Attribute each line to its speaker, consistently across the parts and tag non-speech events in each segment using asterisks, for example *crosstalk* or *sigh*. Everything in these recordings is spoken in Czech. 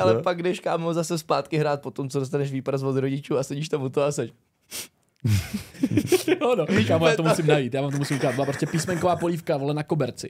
Speaker 1: ale
Speaker 2: No.
Speaker 1: pak jdeš kámo zase zpátky hrát po tom, co dostaneš výpras od rodičů a sedíš tam u toho a seš. *laughs*
Speaker 3: jo, no, kámo, já to musím najít, já vám to musím ukázat. Byla prostě písmenková polívka, vole, na koberci.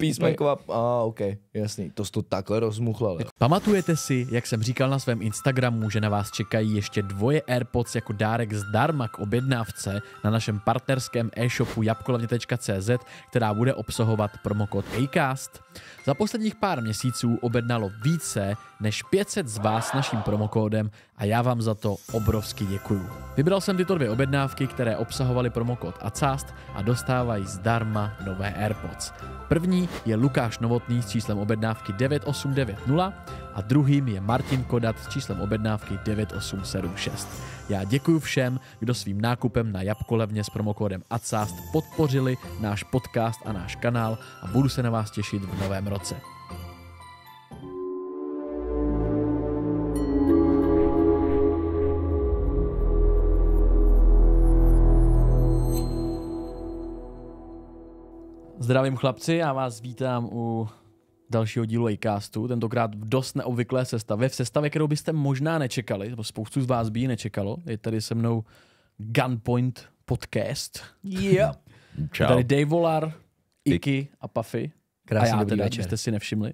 Speaker 1: Písmenková, a ah, ok, jasný, to jsi to takhle rozmuchlal.
Speaker 3: Pamatujete si, jak jsem říkal na svém Instagramu, že na vás čekají ještě dvoje AirPods jako dárek zdarma k objednávce na našem partnerském e-shopu jabkolavně.cz, která bude obsahovat promokód ACAST? Za posledních pár měsíců objednalo více než 500 z vás naším promokódem a já vám za to obrovsky děkuju. Vybral jsem tyto dvě objednávky, které obsahovaly promokód ACAST a dostávají zdarma nové AirPods. První je Lukáš Novotný s číslem objednávky 9890 a druhým je Martin Kodat s číslem objednávky 9876. Já děkuji všem, kdo svým nákupem na Jabkolevně s promokódem ACAST podpořili náš podcast a náš kanál a budu se na vás těšit v novém roce. Zdravím chlapci, já vás vítám u dalšího dílu Acastu, tentokrát v dost neobvyklé sestavě, v sestavě, kterou byste možná nečekali, nebo spoustu z vás by ji nečekalo. Je tady se mnou Gunpoint podcast.
Speaker 1: Yeah. *laughs*
Speaker 3: Je
Speaker 2: Čau.
Speaker 3: tady Dave Volar, Iky a Puffy.
Speaker 1: Krásný
Speaker 3: a já teda,
Speaker 1: večer.
Speaker 3: jste si nevšimli.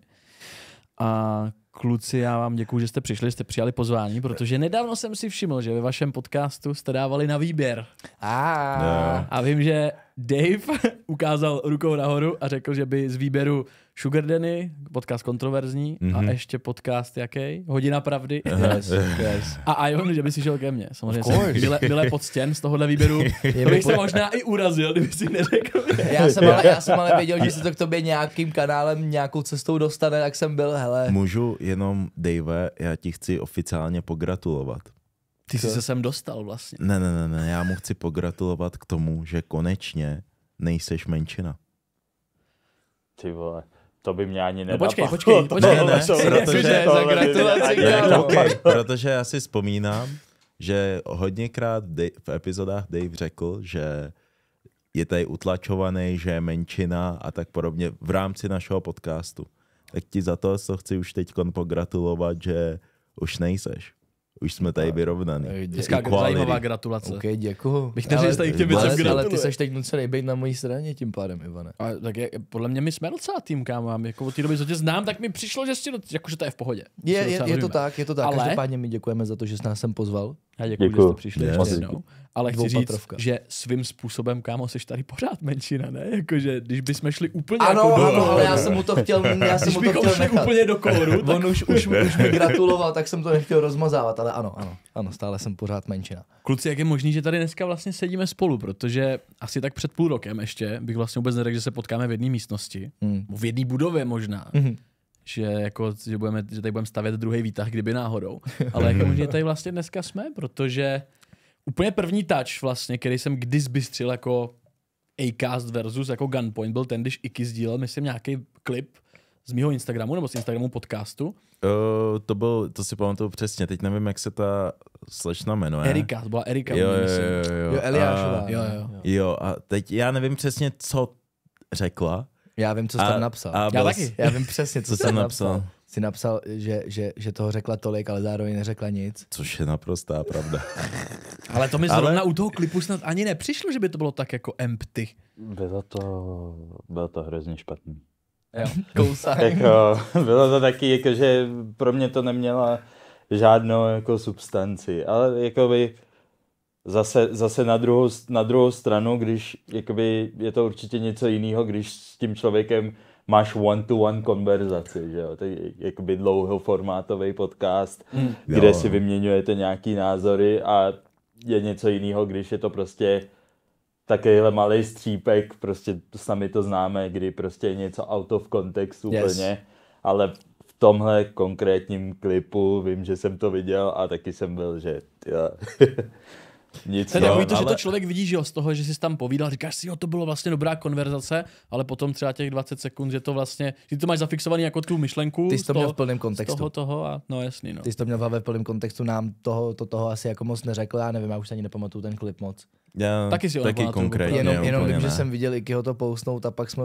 Speaker 3: A kluci, já vám děkuji, že jste přišli, jste přijali pozvání, protože nedávno jsem si všiml, že ve vašem podcastu jste dávali na výběr.
Speaker 1: A
Speaker 3: A vím, že Dave *laughs* ukázal rukou nahoru a řekl, že by z výběru Sugar Danny, podcast kontroverzní, mm-hmm. a ještě podcast jaký? Hodina pravdy. *laughs*
Speaker 1: yes, yes.
Speaker 3: A Ion, že by si šel ke mně. Samozřejmě jsem byle, byle pod stěn z tohohle výběru. *laughs* To bych se možná i urazil, kdyby si neřekl.
Speaker 1: Já jsem, ale, já jsem ale věděl, že se to k tobě nějakým kanálem, nějakou cestou dostane, tak jsem byl, hele.
Speaker 2: Můžu jenom, Dave, já ti chci oficiálně pogratulovat.
Speaker 3: Ty jsi se sem dostal vlastně.
Speaker 2: Ne, ne, ne, ne, já mu chci pogratulovat k tomu, že konečně nejseš menšina.
Speaker 4: Ty vole, to by mě ani
Speaker 3: No
Speaker 4: nenapadlo.
Speaker 3: počkej, počkej, *laughs* počkej.
Speaker 2: Ne, ne,
Speaker 4: To- *laughs*
Speaker 2: protože-
Speaker 4: to-
Speaker 2: Okay, protože já si vzpomínám, že hodněkrát v epizodách Dave řekl, že je tady utlačovaný, že je menšina a tak podobně v rámci našeho podcastu. Tak ti za to to chci už teď pogratulovat, že už nejseš. Už jsme tady vyrovnaný.
Speaker 3: Hezká,
Speaker 2: Equality.
Speaker 3: zajímavá gratulace.
Speaker 1: OK, děkuju.
Speaker 3: Bych neřekl, že tady k těm
Speaker 1: ale,
Speaker 3: věcem
Speaker 1: ale ty seš teď nucený být na mojí straně tím pádem, Ivane.
Speaker 3: A, tak je, podle mě my jsme docela tým, kámo. Jako od té doby, co tě znám, tak mi přišlo, že, si, jako, že to je v pohodě.
Speaker 1: Je, je, je to tak, je to tak.
Speaker 3: Ale-
Speaker 1: Každopádně my děkujeme za to, že jsi nás sem pozval.
Speaker 3: Já děkuji,
Speaker 4: Děkuju.
Speaker 3: že jste přišli
Speaker 2: Yes.
Speaker 3: ještě jednou. Ale chci říct,
Speaker 1: Dvoupatrovka.
Speaker 3: že svým způsobem, kámo, jsi tady pořád menšina, ne? Jakože, když bychom šli úplně
Speaker 1: Ano,
Speaker 3: jako do,
Speaker 1: ano, ale já jsem mu to chtěl, já jsem
Speaker 3: když
Speaker 1: mu to
Speaker 3: bychom
Speaker 1: chtěl
Speaker 3: šli
Speaker 1: nechat.
Speaker 3: úplně do kóru, tak
Speaker 1: On už, už, už mi gratuloval, tak jsem to nechtěl rozmazávat, ale ano, ano, ano, stále jsem pořád menšina.
Speaker 3: Kluci, jak je možný, že tady dneska vlastně sedíme spolu, protože asi tak před půl rokem ještě bych vlastně vůbec neřekl, že se potkáme v jedné místnosti,
Speaker 1: Hmm.
Speaker 3: v jedné budově možná,
Speaker 1: Mhm.
Speaker 3: Že, jako, že, budeme, že tady budeme stavět druhý výtah, kdyby náhodou. Ale jak je možný, že tady vlastně dneska jsme, protože úplně první touch vlastně, který jsem kdy zbystřil jako Acast versus jako Gunpoint, byl ten, když Iky sdílel, myslím, nějaký klip z mýho Instagramu nebo z Instagramu podcastu.
Speaker 2: Uh, to byl, to si pamatuju přesně, teď nevím, jak se ta slečna jmenuje.
Speaker 3: Erika, to byla Erika,
Speaker 2: Jo, jo, jo, jo.
Speaker 1: Jo, Eliášová.
Speaker 2: A,
Speaker 3: Jo, jo.
Speaker 2: jo, a teď já nevím přesně, co řekla.
Speaker 1: Já vím, co jsi
Speaker 2: A-
Speaker 1: tam napsal.
Speaker 2: a
Speaker 3: Já taky.
Speaker 1: Já vím přesně, co,
Speaker 2: Co
Speaker 1: jsi
Speaker 2: jsem
Speaker 1: tam
Speaker 2: napsal?
Speaker 1: napsal. Jsi napsal, že, že, že toho řekla tolik, ale zároveň neřekla nic.
Speaker 2: Což je naprostá pravda. *laughs*
Speaker 3: Ale to mi
Speaker 2: Ale-
Speaker 3: zrovna u toho klipu snad ani nepřišlo, že by to bylo tak jako empty.
Speaker 4: Bylo to, bylo to hrozně špatný.
Speaker 3: Jo.
Speaker 1: Kousák.
Speaker 4: Jako, bylo to taky, jako, že pro mě to neměla žádnou jako substanci, ale jakoby zase, zase na, druhou, na druhou stranu, když jakoby je to určitě něco jiného, když s tím člověkem máš one-to-one konverzaci, že jo, to je jakoby dlouhoformátový podcast, mm. kde
Speaker 2: Jo.
Speaker 4: si vyměňujete nějaký názory a je něco jiného, když je to prostě takovýhle malý střípek, prostě sami to známe, kdy prostě je něco out of context úplně,
Speaker 1: Yes.
Speaker 4: ale v tomhle konkrétním klipu vím, že jsem to viděl a taky jsem byl, že *laughs* nic
Speaker 3: To je takový to, že
Speaker 2: ale-
Speaker 3: to člověk vidí, že jo, z toho, že jsi tam povídal, říkáš si, jo, to bylo vlastně dobrá konverzace, ale potom třeba těch 20 sekund, že to vlastně, že ty to máš zafixovaný jako tu myšlenku.
Speaker 1: Ty jsi to
Speaker 3: toho,
Speaker 1: měl v plném
Speaker 3: z
Speaker 1: kontextu.
Speaker 3: toho, toho a no jasný, no.
Speaker 1: Ty jsi to měl v hlavě v plném kontextu, nám toho, to toho asi jako moc neřekl, já nevím, já už si ani nepamatuju ten klip moc.
Speaker 2: Já
Speaker 3: Taky si ho
Speaker 2: taky konkrétně.
Speaker 1: Jenom, jenom vím, že jsem viděl Ikyho to postnout a pak jsme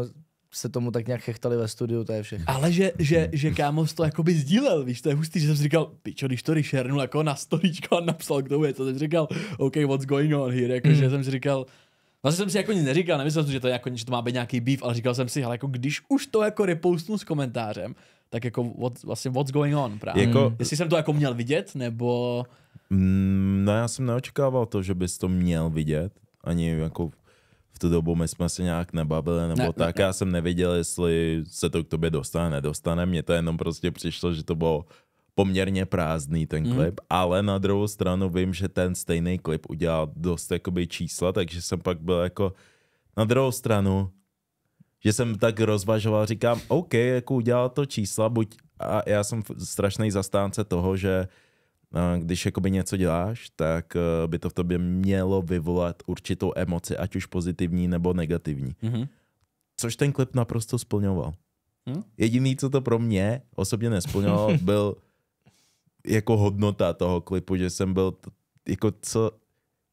Speaker 1: se tomu tak nějak chechtali ve studiu, to je všechno.
Speaker 3: Ale že, že, že kámoš to jakoby sdílel, víš, to je hustý, že jsem si říkal, pičo, když to ryšernul jako na stolíčko a napsal k tomu, to jsem si říkal, OK, what's going on here, jako, mm. že jsem si říkal, Vlastně jsem si jako nic neříkal, nemyslel jsem, že to, je jako, že to má být nějaký beef, ale říkal jsem si, ale jako když už to jako repoustnu s komentářem, tak jako what, vlastně what's going on právě.
Speaker 2: Jako-
Speaker 3: Jestli jsem to jako měl vidět, nebo...
Speaker 2: Mm, no já jsem neočekával to, že bys to měl vidět, ani jako v tu dobu my jsme se nějak nebavili nebo
Speaker 3: Ne,
Speaker 2: ne,
Speaker 3: ne,
Speaker 2: tak. Já jsem nevěděl, jestli se to k tobě dostane, nedostane. Mně to jenom prostě přišlo, že to bylo poměrně prázdný ten
Speaker 3: Mhm.
Speaker 2: klip, mm. ale na druhou stranu vím, že ten stejný klip udělal dost jakoby čísla, takže jsem pak byl jako na druhou stranu, že jsem tak rozvažoval, říkám, OK, jako udělal to čísla, buď, a já jsem strašný zastánce toho, že a když jakoby něco děláš, tak eh, by to v tobě mělo vyvolat určitou emoci, ať už pozitivní nebo negativní.
Speaker 3: Mhm.
Speaker 2: Což ten klip naprosto splňoval.
Speaker 3: Hm?
Speaker 2: Jediný, co to pro mě osobně nesplňoval, *laughs* byl jako hodnota toho klipu, že jsem byl t- jako co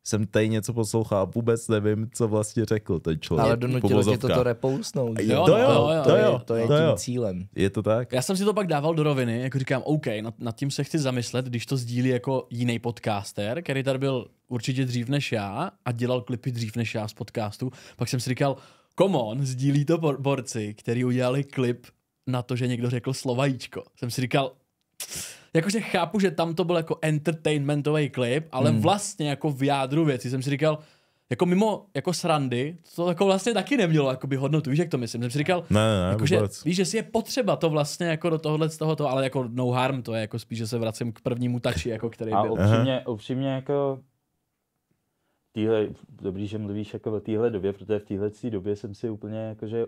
Speaker 2: jsem tady něco poslouchal a vůbec nevím, co vlastně řekl ten člověk.
Speaker 1: Ale donutilo tě toto repoustnout. že?
Speaker 3: Jo,
Speaker 2: to
Speaker 3: no,
Speaker 2: jo,
Speaker 3: jo, jo,
Speaker 2: to
Speaker 1: to,
Speaker 2: jo,
Speaker 1: je, to je
Speaker 2: to
Speaker 1: tím
Speaker 2: jo.
Speaker 1: cílem.
Speaker 2: Je to tak?
Speaker 3: Já jsem si to pak dával do roviny, jako říkám, OK, nad, nad tím se chci zamyslet, když to sdílí jako jiný podcaster, který tady byl určitě dřív než já a dělal klipy dřív než já z podcastu. Pak jsem si říkal, come on, sdílí to bor- borci, který udělali klip na to, že někdo řekl slovajíčko. Jsem si říkal, jakože chápu, že tam to byl jako entertainmentový klip, ale hmm. vlastně jako v jádru věci jsem si říkal, jako mimo jako srandy, to jako vlastně taky nemělo jakoby hodnotu, víš, jak to myslím. Jsem si říkal,
Speaker 2: Ne, ne,
Speaker 3: Jakože,
Speaker 2: vůbec.
Speaker 3: víš, že si je potřeba to vlastně jako do tohohle z tohoto, ale jako no harm, to je jako spíš, že se vracím k prvnímu tači, jako který
Speaker 4: A
Speaker 3: byl.
Speaker 4: upřímně, upřímně jako týhle, dobrý, že mluvíš jako o téhle době, protože v téhle době jsem si úplně jakože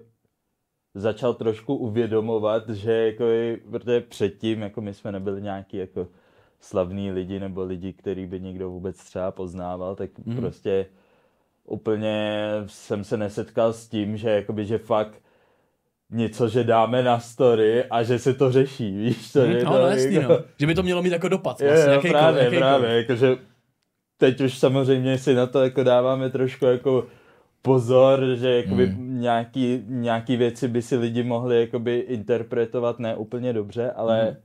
Speaker 4: začal trošku uvědomovat, že jako, i- protože předtím jako my jsme nebyli nějaký jako slavní lidi nebo lidi, který by někdo vůbec třeba poznával, tak mm. prostě úplně jsem se nesetkal s tím, že jakoby, že fakt něco, že dáme na story a že se to řeší, víš, to,
Speaker 3: Hm,
Speaker 4: že
Speaker 3: no,
Speaker 4: to,
Speaker 3: no, jasný,
Speaker 4: jako,
Speaker 3: no. Že by to mělo mít jako dopad.
Speaker 4: Jo,
Speaker 3: Vlastně,
Speaker 4: jo,
Speaker 3: jakýkoliv,
Speaker 4: právě,
Speaker 3: jakýkoliv.
Speaker 4: právě, jakože teď už samozřejmě si na to jako dáváme trošku jako pozor, že jakoby
Speaker 3: Hmm.
Speaker 4: Nějaký, nějaký věci by si lidi mohli jakoby interpretovat ne úplně dobře, ale
Speaker 3: Hmm.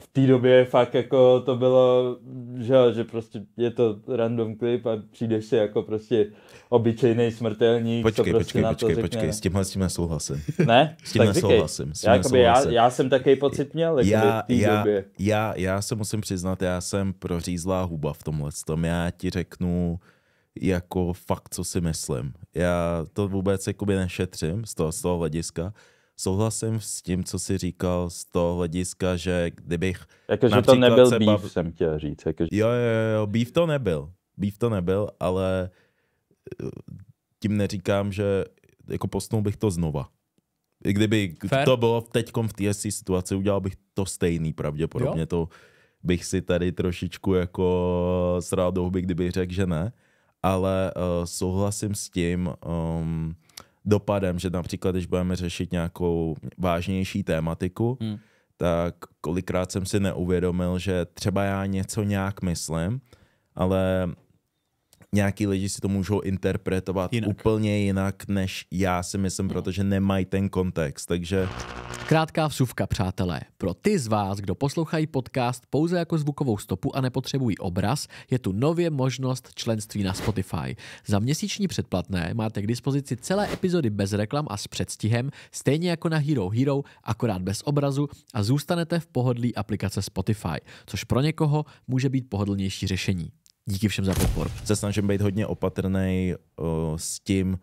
Speaker 4: v té době fakt jako to bylo, že, že prostě je to random klip a přijdeš si jako prostě obyčejný smrtelník,
Speaker 2: Počkej,
Speaker 4: prostě
Speaker 2: počkej,
Speaker 4: na
Speaker 2: počkej,
Speaker 4: to řekne.
Speaker 2: počkej, s tímhle s tím nesouhlasím.
Speaker 4: Ne?
Speaker 2: S tím
Speaker 4: tak říkej.
Speaker 2: nesouhlasím, s tím
Speaker 4: Já, jakoby, já, já, jsem takový pocit měl
Speaker 2: já,
Speaker 4: v té
Speaker 2: já,
Speaker 4: době.
Speaker 2: já, já se musím přiznat, já jsem prořízlá huba v tomhle tom. Já ti řeknu jako fakt, co si myslím. Já to vůbec jakoby nešetřím z toho, z toho hlediska. Souhlasím s tím, co jsi říkal z toho hlediska, že kdybych
Speaker 4: Jakože to nebyl
Speaker 2: se
Speaker 4: beef,
Speaker 2: bav-
Speaker 4: jsem chtěl říct. Jakože,
Speaker 2: Jo, jo, jo, beef to nebyl. Beef to nebyl, ale eh, tím neříkám, že jako postnul bych to znova. I kdyby
Speaker 3: Fair.
Speaker 2: to bylo teď v té situaci, udělal bych to stejný pravděpodobně.
Speaker 3: Jo.
Speaker 2: To bych si tady trošičku jako sral do huby, kdybych řekl, že ne. Ale uh, souhlasím s tím um, dopadem, že například, když budeme řešit nějakou vážnější tématiku,
Speaker 3: Hmm.
Speaker 2: tak kolikrát jsem si neuvědomil, že třeba já něco nějak myslím, ale nějaký lidi si to můžou interpretovat
Speaker 3: Jinak.
Speaker 2: úplně jinak, než já si myslím, protože nemají ten kontext. Takže
Speaker 3: Krátká vsuvka, přátelé. Pro ty z vás, kdo poslouchají podcast pouze jako zvukovou stopu a nepotřebují obraz, je tu nově možnost členství na Spotify. Za měsíční předplatné máte k dispozici celé epizody bez reklam a s předstihem, stejně jako na Hero Hero, akorát bez obrazu a zůstanete v pohodlí aplikace Spotify, což pro někoho může být pohodlnější řešení. Díky všem za podporu.
Speaker 2: se snažím být hodně opatrný uh, s tím,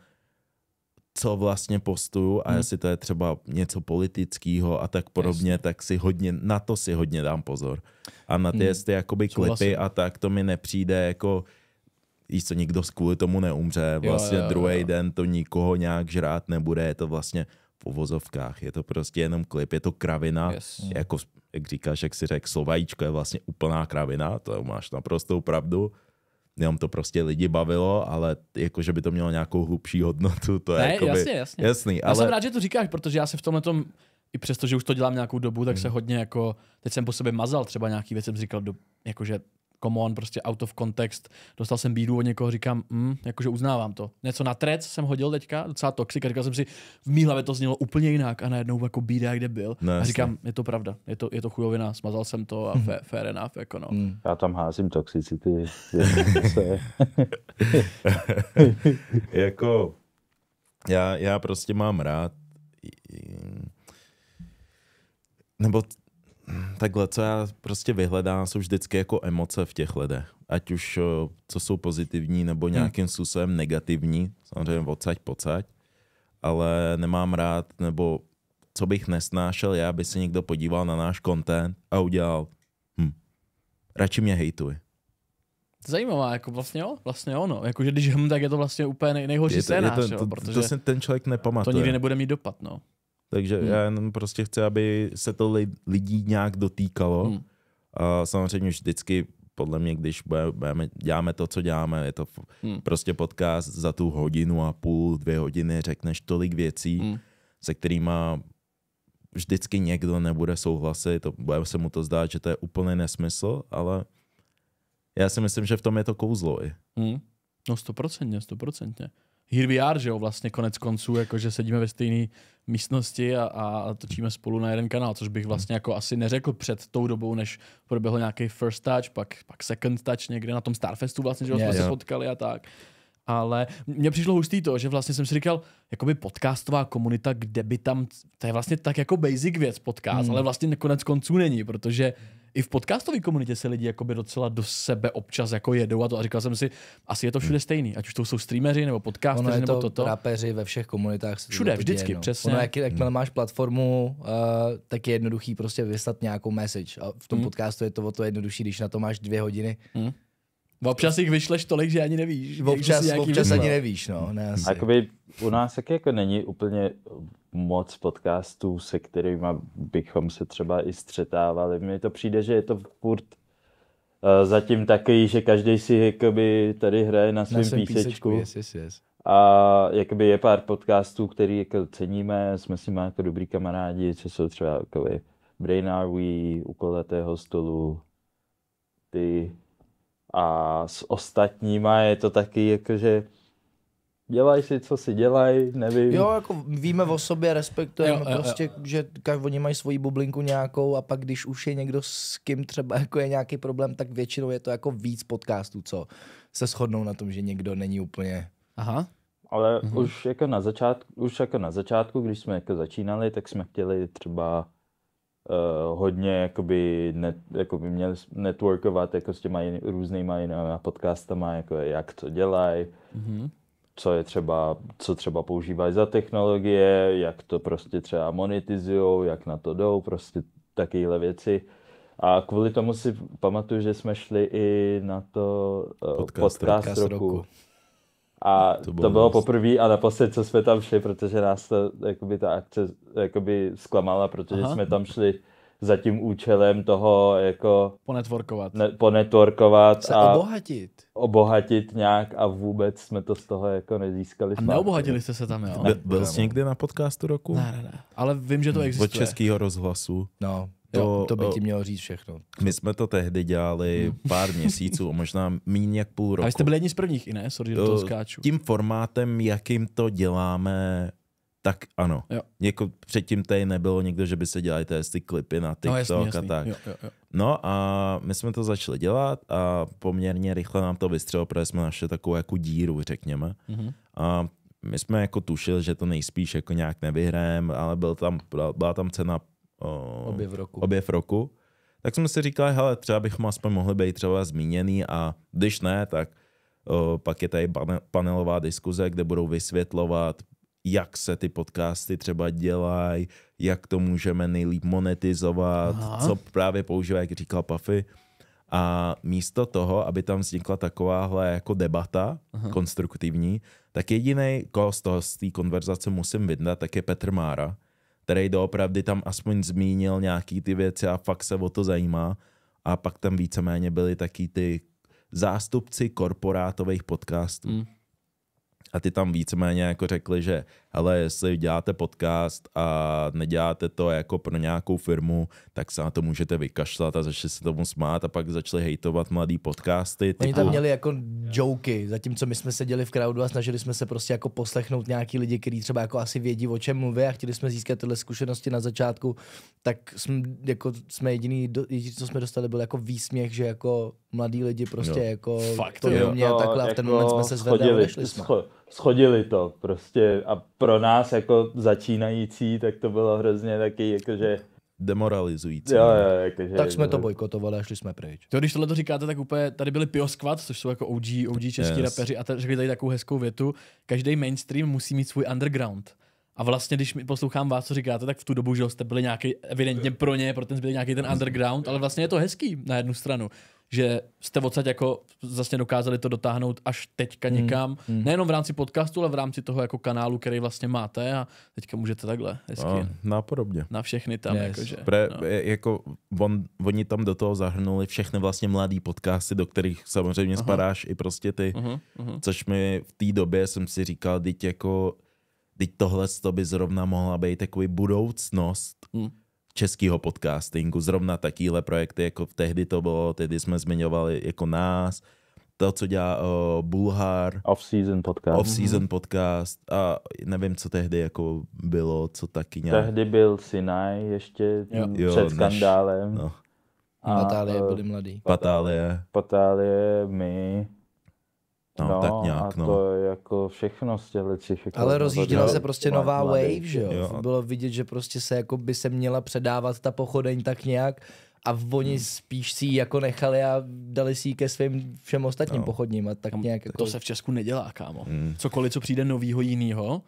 Speaker 2: co vlastně postuju a
Speaker 3: Hmm.
Speaker 2: jestli to je třeba něco politického a tak podobně, tak si hodně, na to si hodně dám pozor. A na ty,
Speaker 3: Hmm.
Speaker 2: jestli jakoby klipy a tak, to mi nepřijde jako víš co, nikdo kvůli tomu neumře, vlastně
Speaker 3: jo, jo,
Speaker 2: druhý
Speaker 3: jo.
Speaker 2: den to nikoho nějak žrát nebude, je to vlastně v uvozovkách, je to prostě jenom klip, je to kravina,
Speaker 3: Yes.
Speaker 2: jako, jak říkáš, jak si řekl, slovajíčko je vlastně úplná kravina, to máš naprostou pravdu, jenom to prostě lidi bavilo, ale jako, že by to mělo nějakou hlubší hodnotu, to je
Speaker 3: Ne,
Speaker 2: jakoby,
Speaker 3: jasně, jasně.
Speaker 2: jasný,
Speaker 3: Já jsem
Speaker 2: ale
Speaker 3: rád, že to říkáš, protože já se v tomhle tom, i přesto, že už to dělám nějakou dobu, tak se hodně jako, teď jsem po sobě mazal třeba nějaký věc, jsem říkal, do, jakože come on, prostě out of context, dostal jsem bídu od někoho, říkám, mm, jakože uznávám to. Něco na trec jsem hodil teďka, docela toxik, a říkal jsem si, v mý hlavě to znělo úplně jinak a najednou jako bída, kde byl.
Speaker 2: No,
Speaker 3: a říkám, je to pravda, je to, je to chujovina, smazal jsem to a fair, fair enough, jako no.
Speaker 1: Hmm.
Speaker 4: Já tam házím toxicity. *laughs*
Speaker 2: jako, já, já prostě mám rád, nebo takhle, co já prostě vyhledám, jsou vždycky jako emoce v těch lidech. Ať už o, co jsou pozitivní, nebo nějakým způsobem negativní, samozřejmě odsaď pocať, ale nemám rád, nebo co bych nesnášel, já by se někdo podíval na náš content a udělal, hm, radši mě hejtuj.
Speaker 3: Zajímavá, jako vlastně jo, vlastně jo, no. Jakože když hm, tak je to vlastně úplně nej, nejhorší
Speaker 2: Je to, je
Speaker 3: scénář,
Speaker 2: to,
Speaker 3: jo,
Speaker 2: to,
Speaker 3: protože
Speaker 2: to si ten člověk
Speaker 3: to
Speaker 2: nepamatuje.
Speaker 3: nikdy nebude mít dopad, no.
Speaker 2: Takže
Speaker 3: Hmm.
Speaker 2: já jenom prostě chci, aby se to li- lidí nějak dotýkalo.
Speaker 3: Hmm.
Speaker 2: A samozřejmě vždycky, podle mě, když bude- budeme, děláme to, co děláme, je to
Speaker 3: Hmm.
Speaker 2: prostě podcast za tu hodinu a půl, dvě hodiny, řekneš tolik věcí,
Speaker 3: Hmm.
Speaker 2: se kterými vždycky někdo nebude souhlasit, to, bude se mu to zdát, že to je úplný nesmysl, ale já si myslím, že v tom je to kouzlo i.
Speaker 3: Hmm. No stoprocentně, stoprocentně. Here we are, že jo, vlastně konec konců, jakože sedíme ve stejné místnosti a, a točíme spolu na jeden kanál, což bych vlastně jako asi neřekl před tou dobou, než proběhl nějaký first touch, pak, pak second touch někde na tom Starfestu vlastně, že jo, jsme
Speaker 1: Yes.
Speaker 3: se potkali a tak. Ale mně přišlo hustý to, že vlastně jsem si říkal, jakoby podcastová komunita, kde by tam, to je vlastně tak jako basic věc podcast,
Speaker 1: Hmm.
Speaker 3: ale vlastně konec konců není, protože i v podcastové komunitě se lidi jakoby docela do sebe občas jako jedou a to a říkal jsem si, asi je to všude stejný, ať už to jsou streameři nebo
Speaker 1: Ono
Speaker 3: podcasteři
Speaker 1: je
Speaker 3: nebo
Speaker 1: to
Speaker 3: toto.
Speaker 1: rapeři ve všech komunitách. se
Speaker 3: Všude, vždycky,
Speaker 1: děje, no.
Speaker 3: přesně.
Speaker 1: Ono, jak, jakmile máš platformu, uh, tak je jednoduchý prostě vyslat nějakou message. A v tom
Speaker 3: Hmm.
Speaker 1: podcastu je to o to jednodušší, když na to máš dvě hodiny.
Speaker 3: Občas jich vyšleš tolik, že ani nevíš.
Speaker 1: Občas, občas ani nevíš, no. Ne, asi.
Speaker 4: Jakoby u nás taky jako není úplně moc podcastů, se kterými bychom se třeba i střetávali. Mně to přijde, že je to furt uh, zatím takový, že každý si jakoby tady hraje na svém
Speaker 1: svém
Speaker 4: písečku.
Speaker 1: yes, yes, yes.
Speaker 4: A jakoby je pár podcastů, který jako ceníme, jsme s nimi jako dobrý kamarádi, co jsou třeba jako Brain Are We, u kolatého stolu, ty a s ostatníma je to taky jakože dělaj si, co si dělaj, nevím.
Speaker 1: Jo, jako víme o sobě, respektujeme
Speaker 3: Jo, jo, jo.
Speaker 1: prostě, že ka- oni mají svoji bublinku nějakou a pak když už je někdo s kým třeba jako je nějaký problém, tak většinou je to jako víc podcastů, co se shodnou na tom, že někdo není úplně...
Speaker 3: Aha.
Speaker 4: Ale mm-hmm. už jako na začátku, už jako na začátku, když jsme jako začínali, tak jsme chtěli třeba uh, hodně jakoby, net, jakoby měli s- networkovat jako s těma jin, různýma jinýma podcastama, jako jak to dělají,
Speaker 3: Mhm.
Speaker 4: co je třeba, co třeba používají za technologie, jak to prostě třeba monetizujou, jak na to jdou, prostě takovéhle věci. A kvůli tomu si pamatuju, že jsme šli i na to uh,
Speaker 2: Podcast
Speaker 4: podcast,
Speaker 1: Podcast
Speaker 4: roku.
Speaker 1: roku.
Speaker 4: A
Speaker 2: To bylo
Speaker 4: bylo, to bylo poprvé a naposled, co jsme tam šli, protože nás to, jakoby ta akce jakoby zklamala, protože
Speaker 3: Aha.
Speaker 4: Jsme tam šli za tím účelem toho jako
Speaker 3: Ponetworkovat.
Speaker 4: ne, ponetworkovat
Speaker 1: Se
Speaker 4: a
Speaker 1: obohatit.
Speaker 4: obohatit nějak a vůbec jsme to z toho jako nezískali.
Speaker 3: A neobohatili jste se tam, jo?
Speaker 2: Byl, byl jsi někdy na podcastu roku?
Speaker 3: Ne, ne, ne. Ale vím, že to
Speaker 2: Od
Speaker 3: existuje.
Speaker 2: českého rozhlasu.
Speaker 1: No,
Speaker 2: To-
Speaker 1: to, to by ti mělo říct všechno.
Speaker 2: My jsme to tehdy dělali *laughs* pár měsíců, možná méně jak půl roku.
Speaker 3: A jste byli jedni z prvních i ne? Sorry, že do toho
Speaker 2: Jo,
Speaker 3: skáču.
Speaker 2: Tím formátem, jakým to děláme, tak ano.
Speaker 3: Jo.
Speaker 2: Jako předtím tady nebylo někdo, že by se dělali ty ty klipy na
Speaker 3: No
Speaker 2: TikTok
Speaker 3: jasný,
Speaker 2: a
Speaker 3: jasný.
Speaker 2: tak.
Speaker 3: Jo, jo, jo.
Speaker 2: No a my jsme to začali dělat a poměrně rychle nám to vystřelilo, protože jsme našli takovou jako díru, řekněme.
Speaker 3: Mhm.
Speaker 2: A my jsme jako tušili, že to nejspíš jako nějak nevyhrajeme, ale byl tam, byla tam cena o,
Speaker 1: Objev roku.
Speaker 2: objev roku. Tak jsme si říkali, hele, třeba bychom aspoň mohli být třeba zmíněný a když ne, tak o, pak je tady pane- panelová diskuze, kde budou vysvětlovat, jak se ty podcasty třeba dělají, jak to můžeme nejlíp monetizovat,
Speaker 3: Aha.
Speaker 2: co právě používá, jak říkal Puffy. A místo toho, aby tam vznikla takováhle jako debata Aha. konstruktivní, tak jediný, koho z toho z té konverzace musím vydat, tak je Petr Mára, který doopravdy tam aspoň zmínil nějaký ty věci a fakt se o to zajímá. A pak tam víceméně byli taky ty zástupci korporátových podcastů.
Speaker 3: Mm.
Speaker 2: A ty tam víceméně jako řekli, že ale jestli děláte podcast a neděláte to jako pro nějakou firmu, tak se na to můžete vykašlat a začali se tomu smát a pak začali hejtovat mladý podcasty.
Speaker 1: Oni tam měli jako joky, zatímco my jsme seděli v crowdu a snažili jsme se prostě jako poslechnout nějaký lidi, kteří třeba jako asi vědí, o čem mluví a chtěli jsme získat tyhle zkušenosti na začátku, tak jsme, jako jsme jediný, jediný, co jsme dostali, byl jako výsměch, že jako mladí lidi prostě
Speaker 2: Jo.
Speaker 1: jako
Speaker 3: Fakt,
Speaker 1: to
Speaker 3: jo.
Speaker 1: neumějí a takhle a v ten moment jsme se zvedli a odešli jsme.
Speaker 4: scho- schodili to prostě a pro nás jako začínající, tak to bylo hrozně taky jakože,
Speaker 2: demoralizující.
Speaker 4: jo, jo, jakože,
Speaker 1: Tak jsme to bojkotovali a šli jsme pryč.
Speaker 3: To, když tohle to říkáte, tak úplně, tady byli Pio Squad, což jsou jako OG, OG český
Speaker 2: Yes.
Speaker 3: rapeři a řekli tady takovou hezkou větu, každý mainstream musí mít svůj underground. A vlastně, když mi poslouchám vás, co říkáte, tak v tu dobu, že jste byli nějaký, evidentně pro ně, pro ten zbyl nějaký ten underground, ale vlastně je to hezký na jednu stranu, že jste odsaď jako vlastně dokázali to dotáhnout až teďka někam, nejenom v rámci podcastu, ale v rámci toho jako kanálu, který vlastně máte a teďka můžete takhle hezky
Speaker 2: No, napodobně.
Speaker 3: na všechny tam,
Speaker 1: Yes.
Speaker 3: jakože.
Speaker 2: Pre,
Speaker 3: no.
Speaker 2: no. jako on, oni tam do toho zahrnuli všechny vlastně mladý podcasty, do kterých samozřejmě spadáš i prostě ty,
Speaker 3: Uh-huh, uh-huh.
Speaker 2: což mi v té době jsem si říkal, teď jako, teď tohle to by zrovna mohla být takový budoucnost
Speaker 3: Hmm.
Speaker 2: českého podcastingu, zrovna takýhle projekty, jako v tehdy to bylo, tehdy jsme zmiňovali jako nás, to, co dělá uh, Bulhar,
Speaker 4: off-season podcast.
Speaker 2: off-season podcast a nevím, co tehdy jako bylo, co taky nějak...
Speaker 4: Tehdy byl Sinai ještě
Speaker 3: Jo.
Speaker 2: Jo,
Speaker 4: před
Speaker 2: než-
Speaker 4: skandálem.
Speaker 2: no.
Speaker 4: A,
Speaker 1: Natálie
Speaker 4: eh,
Speaker 1: byli mladí.
Speaker 2: Patálie,
Speaker 4: Patálie, my.
Speaker 2: No, tak nějak,
Speaker 4: a
Speaker 2: no.
Speaker 4: to je jako všechno z těchto těch jako
Speaker 1: Ale rozjížděla se prostě nová wave, že jo?
Speaker 2: Jo.
Speaker 1: Bylo vidět, že prostě se jako by se měla předávat ta pochodeň tak nějak a oni
Speaker 3: Hmm.
Speaker 1: spíš si ji jako nechali a dali si ji ke svým všem ostatním
Speaker 2: No.
Speaker 1: pochodním a tak nějak jako...
Speaker 3: To se v Česku nedělá, kámo.
Speaker 2: Mm.
Speaker 3: Cokoliv, co přijde novýho jinýho,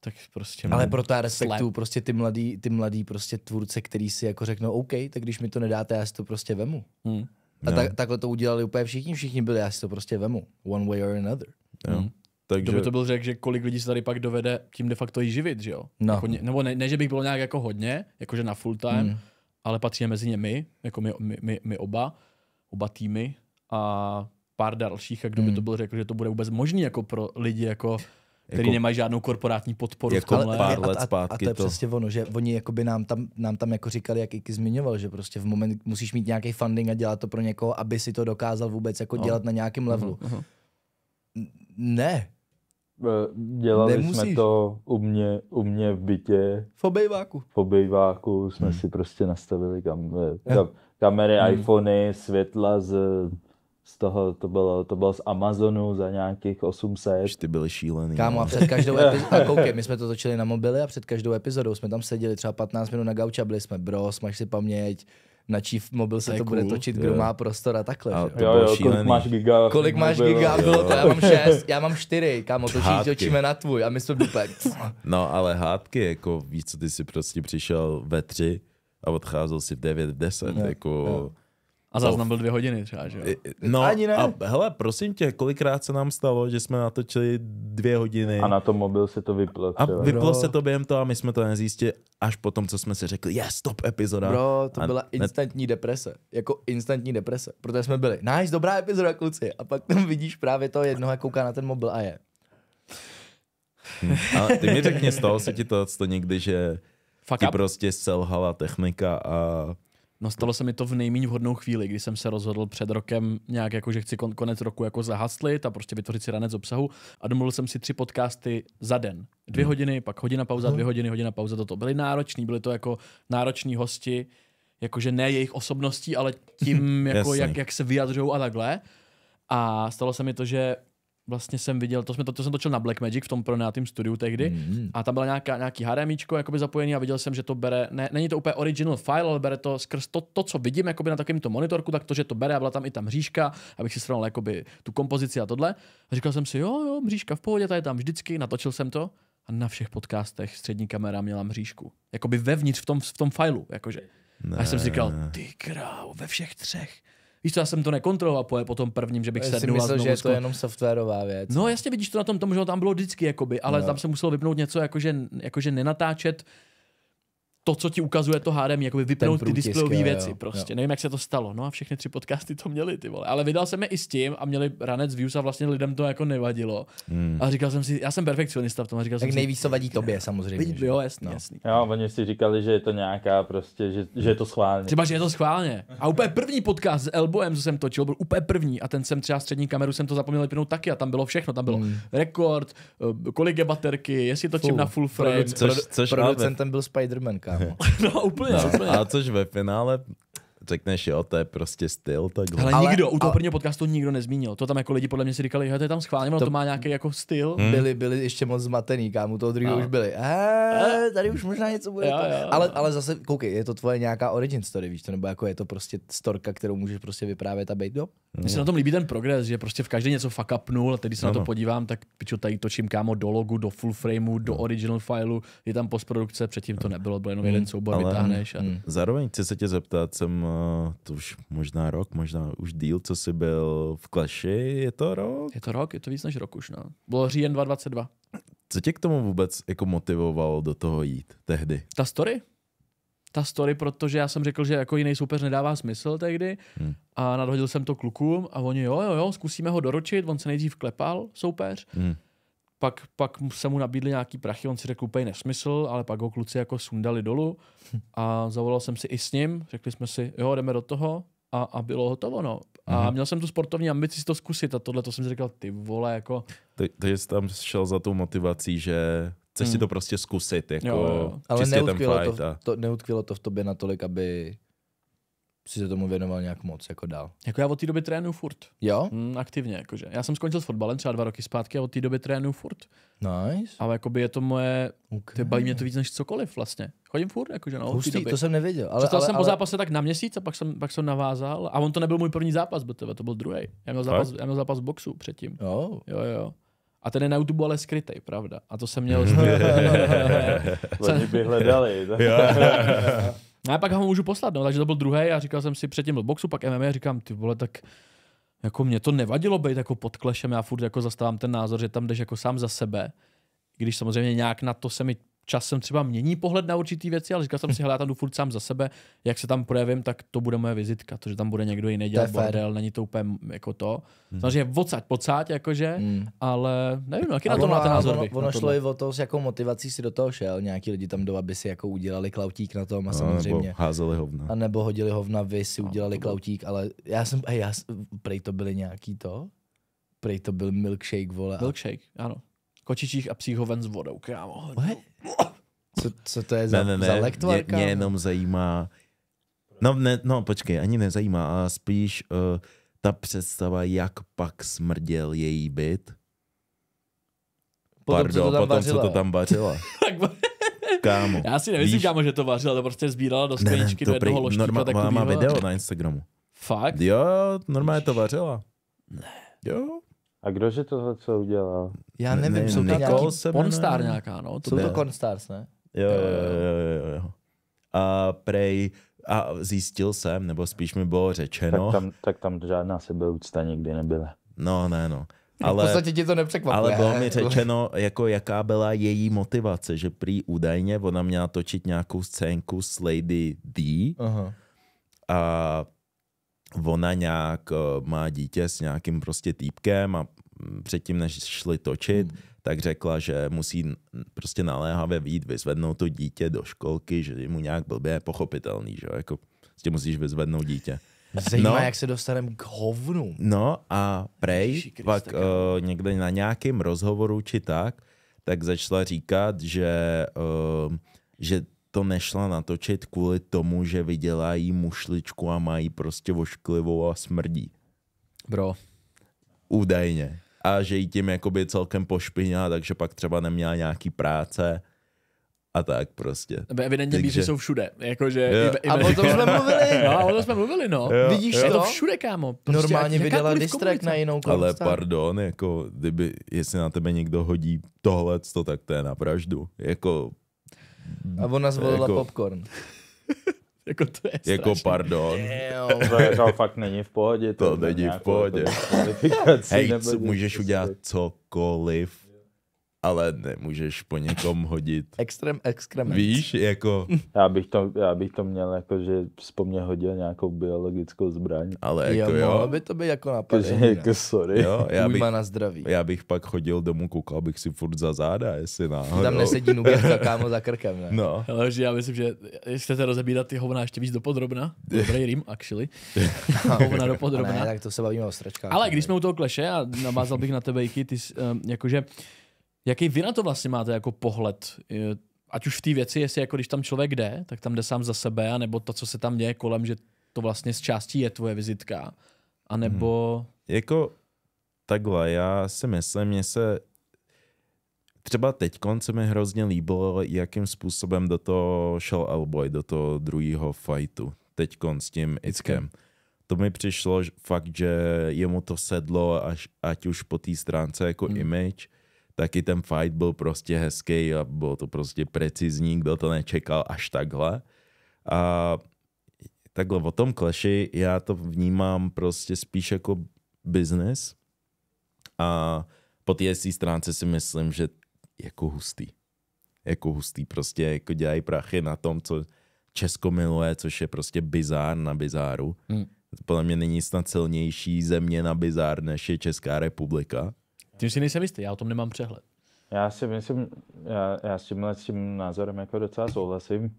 Speaker 3: tak prostě...
Speaker 1: Ale proto já respektuju
Speaker 3: slap.
Speaker 1: prostě ty mladý, ty mladý prostě tvůrce, který si jako řeknou OK, tak když mi to nedáte, já si to prostě vemu.
Speaker 3: Mm.
Speaker 1: A tak, takhle to udělali úplně všichni, všichni byli, já si to prostě vemu. One way or another.
Speaker 2: Jo.
Speaker 3: Mm.
Speaker 2: Takže
Speaker 3: Kdo by to byl řekl, že kolik lidí se tady pak dovede tím de facto i živit, že jo?
Speaker 1: No.
Speaker 3: Jako, nebo ne, ne, že bych byl nějak jako hodně, jakože na full time,
Speaker 1: Mm.
Speaker 3: ale patříme mezi ně my, jako my, my, my, my oba, oba týmy a pár dalších, a kdo by
Speaker 1: Mm.
Speaker 3: to byl řekl, že to bude vůbec možný jako pro lidi, jako, který
Speaker 2: Jako-
Speaker 3: nemají žádnou korporátní podporu
Speaker 2: Jako
Speaker 3: v tomhle.
Speaker 2: pár
Speaker 1: a,
Speaker 2: let
Speaker 1: a, a,
Speaker 2: zpátky
Speaker 1: to je
Speaker 2: to-
Speaker 1: přesně ono, že oni jakoby nám tam, nám tam jako říkali, jak Iky zmiňoval, že prostě v moment musíš mít nějaký funding a dělat to pro někoho, aby si to dokázal vůbec jako
Speaker 3: No.
Speaker 1: dělat na nějakém levelu.
Speaker 3: Mhm.
Speaker 1: N- Ne,
Speaker 4: Eh, Dělali
Speaker 1: Nemusíš.
Speaker 4: jsme to u mě, u mě v bytě,
Speaker 1: v obejváku.
Speaker 4: v obejváku jsme
Speaker 2: Hmm.
Speaker 4: si prostě nastavili kam, eh, kam, kamery,
Speaker 1: Hmm.
Speaker 4: iPhony, světla z, z toho, to bylo, to bylo z Amazonu za nějakých 800.
Speaker 2: Už ty byli šílený.
Speaker 1: Kámo, a před každou epizodou, *laughs* a koukej, my jsme to točili na mobily a před každou epizodou jsme tam seděli třeba 15 minut na gauči a byli jsme, bro, máš si paměť, na čí mobil se
Speaker 3: To
Speaker 1: to bude
Speaker 3: cool.
Speaker 1: točit, kdo
Speaker 2: Jo.
Speaker 1: má prostor a takhle.
Speaker 2: A
Speaker 1: jo.
Speaker 2: to
Speaker 4: Jo,
Speaker 2: bylo
Speaker 4: jo, kolik
Speaker 2: šílený.
Speaker 4: máš giga?
Speaker 1: Kolik máš
Speaker 4: mobilu?
Speaker 1: giga? Bylo to, já mám šest, já mám čtyři, kámo, točí, točíme na tvůj a my jsme úplně, *laughs*
Speaker 2: No ale hádky, jako víš co, ty si prostě přišel ve tři a odcházel si v 9, v 10,
Speaker 1: Jo,
Speaker 2: jako...
Speaker 1: jo.
Speaker 3: A záznam byl dvě hodiny třeba, že jo?
Speaker 2: No
Speaker 1: Ani ne.
Speaker 2: a hele, prosím tě, kolikrát se nám stalo, že jsme natočili dvě hodiny
Speaker 4: A na tom mobil se to vyplo.
Speaker 2: a
Speaker 4: třeba.
Speaker 2: vyplo
Speaker 1: Bro.
Speaker 2: se to během toho a my jsme to nezjistili až po tom, co jsme si řekli, yes, stop epizoda.
Speaker 1: Bro, to
Speaker 2: A
Speaker 1: byla
Speaker 2: ne-
Speaker 1: instantní deprese. Jako instantní deprese. Protože jsme byli, nice, dobrá epizoda, kluci. A pak tam vidíš právě toho jednoho, jak kouká na ten mobil a je.
Speaker 2: Hm. Ale ty mi řekni, stalo se ti to, to někdy, že
Speaker 3: Fuck
Speaker 2: ti
Speaker 3: up.
Speaker 2: prostě selhala technika a
Speaker 3: No stalo se mi to v nejméně vhodnou chvíli, kdy jsem se rozhodl před rokem nějak jako, že chci kon- konec roku jako zahaslit a prostě vytvořit si ranec obsahu a domluvil jsem si tři podcasty za den. Dvě
Speaker 2: Hmm.
Speaker 3: hodiny, pak hodina pauza, dvě hodiny, hodina pauza, toto. Byly nároční, byly to jako nároční hosti, jakože ne jejich osobností, ale tím, *laughs* jako jak, jak se vyjadřují a takhle. A stalo se mi to, že vlastně jsem viděl, to, jsme to, to jsem točil na Blackmagic v tom pronátém studiu tehdy
Speaker 1: Mm.
Speaker 3: a tam byla nějaká, nějaký HDMIčko jakoby zapojený a viděl jsem, že to bere, ne, není to úplně original file, ale bere to skrz to, to co vidím jakoby na takovémto monitorku, tak to, že to bere a byla tam i ta mřížka, abych si srovnal jakoby tu kompozici a tohle. A říkal jsem si, jo, jo, mřížka v pohodě, ta je tam vždycky, natočil jsem to a na všech podcastech střední kamera měla mřížku. Jakoby vevnitř v tom, v tom fileu, jakože. A já jsem si říkal, ty král, ve všech třech. Víš co, já jsem to nekontroloval po, po tom prvním, že bych
Speaker 1: Já si
Speaker 3: sednul a
Speaker 1: myslel,
Speaker 3: znovu
Speaker 1: že je to jenom softwarová věc.
Speaker 3: No jasně vidíš to na tom, tom že tam bylo vždycky, jakoby, ale
Speaker 1: No.
Speaker 3: tam se muselo vypnout něco, jakože, jakože nenatáčet to, co ti ukazuje to HDMI, jakoby vypnout ty displejové
Speaker 1: jo,
Speaker 3: věci
Speaker 1: jo,
Speaker 3: prostě.
Speaker 1: jo.
Speaker 3: Nevím, jak se to stalo. No a všechny tři podcasty to měli, ty vole. Ale vydal jsem je i s tím a měli ranec views a vlastně lidem to jako nevadilo.
Speaker 2: Hmm.
Speaker 3: A říkal jsem si, já jsem perfekcionista v tom a říkal
Speaker 1: Tak
Speaker 3: jsem
Speaker 1: nejvíc to vadí tobě samozřejmě. že?
Speaker 3: jo, jasný,
Speaker 1: No.
Speaker 3: jasný.
Speaker 4: Jo, oni si říkali, že je to nějaká prostě, že, že je to schválně.
Speaker 3: Třeba, že je to schválně. A úplně první podcast s Elboem, co jsem točil, byl úplně první. A ten jsem třeba střední kameru jsem to zapomněl vypnout taky a tam bylo všechno. Tam bylo
Speaker 1: Hmm.
Speaker 3: rekord, eh, kolik je baterky, jestli točím
Speaker 1: Full.
Speaker 3: na full frame.
Speaker 1: Produc-
Speaker 2: Což- což
Speaker 1: producentem byl Spider-Man, kámo. *laughs*
Speaker 3: No úplně,
Speaker 2: No,
Speaker 3: úplně.
Speaker 2: a což ve finále řekneš, jo, to je prostě styl, takhle.
Speaker 3: Ale,
Speaker 1: Ale-
Speaker 3: nikdo, u toho
Speaker 1: ale-
Speaker 3: prvního podcastu nikdo nezmínil. To tam jako lidi podle mě si říkali, že to je tam schválně, to,
Speaker 1: To-
Speaker 3: má nějaký jako styl.
Speaker 2: Hmm.
Speaker 1: Byli, byli ještě moc zmatený, kámo, toho druhého už byli. Eee, tady už možná něco bude.
Speaker 3: Jo, jo,
Speaker 1: ale, ale zase, koukej, je to tvoje nějaká origin story, víš to, nebo jako je to prostě storka, kterou můžeš prostě vyprávět a být, jo?
Speaker 3: Mně se na tom líbí ten progres, že prostě v každé něco fuck upnul a teď, když se na to
Speaker 2: Ano.
Speaker 3: podívám, tak pičo, tady točím kámo do logu, do full frameu, do
Speaker 2: No.
Speaker 3: original fileu, je tam postprodukce, předtím to nebylo, byl jenom jeden soubor,
Speaker 2: ale-
Speaker 3: vytáhneš. A...
Speaker 1: Hmm.
Speaker 2: Zároveň chci se tě zeptat, jsem uh, to už možná rok, možná už díl, co jsi byl v Clashi, je to rok?
Speaker 3: Je to rok, je to víc než rok už, no. Bylo říjen 2022.
Speaker 2: Co tě k tomu vůbec jako motivovalo do toho jít tehdy?
Speaker 3: Ta story? Ta story, protože já jsem řekl, že jako jiný soupeř nedává smysl tehdy
Speaker 2: Hmm.
Speaker 3: a nadhodil jsem to klukům a oni jo, jo, jo, zkusíme ho doručit, on se nejdřív klepal, soupeř,
Speaker 2: Hmm.
Speaker 3: Pak, pak se mu nabídli nějaký prachy, on si řekl úplně nesmysl, ale pak ho kluci jako sundali dolů a zavolal jsem si i s ním, řekli jsme si, jo, jdeme do toho a, a bylo hotovo, no. A
Speaker 2: Mhm.
Speaker 3: měl jsem tu sportovní ambici si to zkusit a tohle to jsem si říkal, ty vole, jako,
Speaker 2: To- Takže jsi tam šel za tou motivací, že chceš si
Speaker 3: Hmm.
Speaker 2: to prostě zkusit, jako
Speaker 3: Jo, jo.
Speaker 1: Ale
Speaker 2: ten fight.
Speaker 1: to,
Speaker 2: A...
Speaker 1: to, neutkvělo to v tobě natolik, aby si se tomu věnoval nějak moc, jako dál.
Speaker 3: jako já od té doby trénuju furt,
Speaker 1: Jo?
Speaker 3: mm, aktivně, jakože. Já jsem skončil s fotbalem třeba dva roky zpátky a od té doby trénuju furt.
Speaker 1: Nice.
Speaker 3: Ale jakoby je to moje,
Speaker 1: Okay.
Speaker 3: ty baví mě to víc než cokoliv vlastně. Chodím furt, jakože no,
Speaker 1: Hustý,
Speaker 3: doby.
Speaker 1: to jsem nevěděl. Ale,
Speaker 3: Přestal
Speaker 1: ale,
Speaker 3: jsem po
Speaker 1: ale,
Speaker 3: zápase tak na měsíc a pak jsem, pak jsem navázal. A on to nebyl můj první zápas, BTV, to byl druhý. Já měl zápas, já měl zápas v boxu předtím.
Speaker 1: Jo.
Speaker 3: Jo, jo. A ten je na YouTube ale skrytej, pravda. A to jsem měl... *laughs*
Speaker 4: Oni by hledali. *laughs* *laughs*
Speaker 3: No a pak ho můžu poslat, no, takže to byl druhý a říkal jsem si předtím byl boxu, pak MMA říkám, ty vole, tak jako mě to nevadilo být jako pod klešem, já furt jako zastávám ten názor, že tam jdeš jako sám za sebe, když samozřejmě nějak na to se mi časem třeba mění pohled na určitý věci, ale říkal jsem si, hele, já tam jdu furt sám za sebe, jak se tam projevím, tak to bude moje vizitka, to, že tam bude někdo jiný dělat bordel, není to úplně jako to. Samozřejmě odsaď, pocať, jakože,
Speaker 1: Mm.
Speaker 3: ale nevím, jaký na
Speaker 1: A
Speaker 3: to máte
Speaker 1: a
Speaker 3: názor
Speaker 1: ono, ono šlo i o to, s jakou motivací si do toho šel. Nějaký lidi tam jdou, aby si jako udělali klautík na tom a
Speaker 2: No,
Speaker 1: samozřejmě.
Speaker 2: nebo házeli hovna.
Speaker 1: A nebo hodili hovna, vy si udělali
Speaker 3: bylo-
Speaker 1: klautík, ale já jsem, hej, já, prej to byly nějaký to? Prej to byl milkshake, vole. A
Speaker 3: Milkshake, ano. Kočičích a psích hoven s vodou, kámo.
Speaker 1: What? Co, co to je za,
Speaker 2: Ne, ne,
Speaker 1: za
Speaker 2: ne,
Speaker 1: lektvar,
Speaker 2: mě, mě jenom zajímá, no, ne, no počkej, ani nezajímá, a spíš uh, ta představa, jak pak smrděl její byt.
Speaker 1: Potom, co
Speaker 2: Pardon,
Speaker 1: to tam
Speaker 2: potom, co
Speaker 1: vařila.
Speaker 2: to tam vařila. *laughs*
Speaker 3: Tak
Speaker 2: Kámo.
Speaker 3: Já si nemyslím,
Speaker 2: Víš-
Speaker 3: kámo, že to vařila, to prostě sbírala do
Speaker 2: Ne, ne,
Speaker 3: skleničky do jednoho ložtíka
Speaker 2: norma, má,
Speaker 3: takovýho.
Speaker 2: má
Speaker 3: a-
Speaker 2: video na Instagramu.
Speaker 3: Fakt?
Speaker 2: Jo, normálně to vařila. Jo.
Speaker 4: A kdože tohle co udělal?
Speaker 1: Já
Speaker 2: Ne-
Speaker 1: nevím,
Speaker 2: ne-
Speaker 1: jsou to nějaký.
Speaker 3: Pornstar nějaká, no. To
Speaker 1: jsou to
Speaker 3: bylo.
Speaker 1: Cornstars, ne?
Speaker 2: Jo, jo, jo, jo, jo. A prej, a zjistil jsem, nebo spíš mi bylo řečeno,
Speaker 4: Tak tam, tak tam žádná sebeúcta nikdy nebyla.
Speaker 2: no ne no,
Speaker 1: v
Speaker 2: ale,
Speaker 1: podstatě ti to nepřekvapuje.
Speaker 2: ale bylo mi *laughs* řečeno, jako jaká byla její motivace, že prý údajně ona měla točit nějakou scénku s Lady D
Speaker 1: Aha.
Speaker 2: a ona nějak eh, má dítě s nějakým prostě týpkem a mm, předtím, než šli točit, tak řekla, že musí prostě naléhavě vít, vyzvednout to dítě do školky, že je mu nějak blbě pochopitelný, že jako prostě musíš vyzvednout dítě.
Speaker 1: Zajímá,
Speaker 2: No.
Speaker 1: jak se dostaneme k hovnu.
Speaker 2: No a prej,
Speaker 3: Kriste,
Speaker 2: pak
Speaker 3: kámo.
Speaker 2: uh, někde na nějakém rozhovoru či tak, tak začala říkat, že, uh, že to nešla natočit kvůli tomu, že vydělají mušličku a mají prostě ošklivou a smrdí.
Speaker 3: Bro,
Speaker 2: Údajně. A že jí tím jakoby celkem pošpinila, takže pak třeba neměla nějaký práce a tak prostě.
Speaker 3: Evidentně
Speaker 2: Takže-
Speaker 3: jsou všude. Jakože
Speaker 2: Jo.
Speaker 3: i, i,
Speaker 1: A o tom jsme mluvili. *laughs*
Speaker 3: No, o tom jsme mluvili, no.
Speaker 2: Jo,
Speaker 1: Vidíš
Speaker 3: Je to
Speaker 1: to?
Speaker 3: všude, kámo. Prostě
Speaker 1: Normálně vydala
Speaker 3: komunikace.
Speaker 1: na jinou
Speaker 2: Ale
Speaker 1: Cornstar.
Speaker 2: pardon, jako kdyby, jestli na tebe někdo hodí tohle, tak to je na vraždu. Jako,
Speaker 1: A ona zvolila
Speaker 2: Jako-
Speaker 1: popcorn.
Speaker 3: Jako to je
Speaker 2: jako
Speaker 3: strašný.
Speaker 2: pardon.
Speaker 4: To jako fakt není v pohodě.
Speaker 2: To
Speaker 4: má
Speaker 2: není v pohodě.
Speaker 4: jako
Speaker 2: Hej, co, můžeš
Speaker 4: prostě.
Speaker 2: udělat cokoliv ale nemůžeš po někom hodit. *laughs*
Speaker 1: Extrem, exkrement.
Speaker 2: Víš, jako,
Speaker 4: Já bych to, já bych to měl jako, že po mně hodil nějakou biologickou zbraň.
Speaker 2: ale
Speaker 1: Jo,
Speaker 2: jako
Speaker 1: mohlo
Speaker 2: jo,
Speaker 1: by to být jako
Speaker 4: Takže
Speaker 1: napadení.
Speaker 4: jako sorry.
Speaker 2: jo já, bych,
Speaker 1: na zdraví.
Speaker 2: já bych pak chodil domů, koukal bych si furt za záda, jestli náhodou.
Speaker 1: Tam nesedí nuběrka kámo za krkem, ne? *laughs*
Speaker 2: No,
Speaker 3: Ale že já myslím, že jestli chcete rozebírat ty hovna ještě víc dopodrobna, *laughs* dobrý rým, actually, hovna
Speaker 1: A
Speaker 3: dopodrobna.
Speaker 1: ne, tak to se bavíme o stračkách.
Speaker 3: Ale když jsme u toho kleše a navázal bych na tebe, Iky, ty, jsi, um, jakože, jaký vy na to vlastně máte jako pohled? Ať už v té věci, jestli jako když tam člověk jde, tak tam jde sám za sebe, nebo to, co se tam děje kolem, že to vlastně z částí je tvoje vizitka. A nebo...
Speaker 2: jako takhle, já si myslím, mně se třeba teď se mi hrozně líbilo, jakým způsobem do toho šel Elboy, do toho druhého fightu. Teď s tím Ickem. To mi přišlo fakt, že jemu to sedlo, až, ať už po té stránce jako hmm. image, taky ten fight byl prostě hezký a bylo to prostě precizní, kdo to nečekal až takhle. A takhle o tom kleši já to vnímám prostě spíš jako business a po té stránce si myslím, že jako hustý. Jako hustý, prostě jako dělají prachy na tom, co Česko miluje, což je prostě bizár na bizáru.
Speaker 3: Hmm.
Speaker 2: Podle mě není snad silnější země na bizár, než je Česká republika.
Speaker 3: Tím si nejsem jistý, já o tom nemám přehled.
Speaker 4: Já si myslím, já, já s tímhle s tím názorem jako docela souhlasím.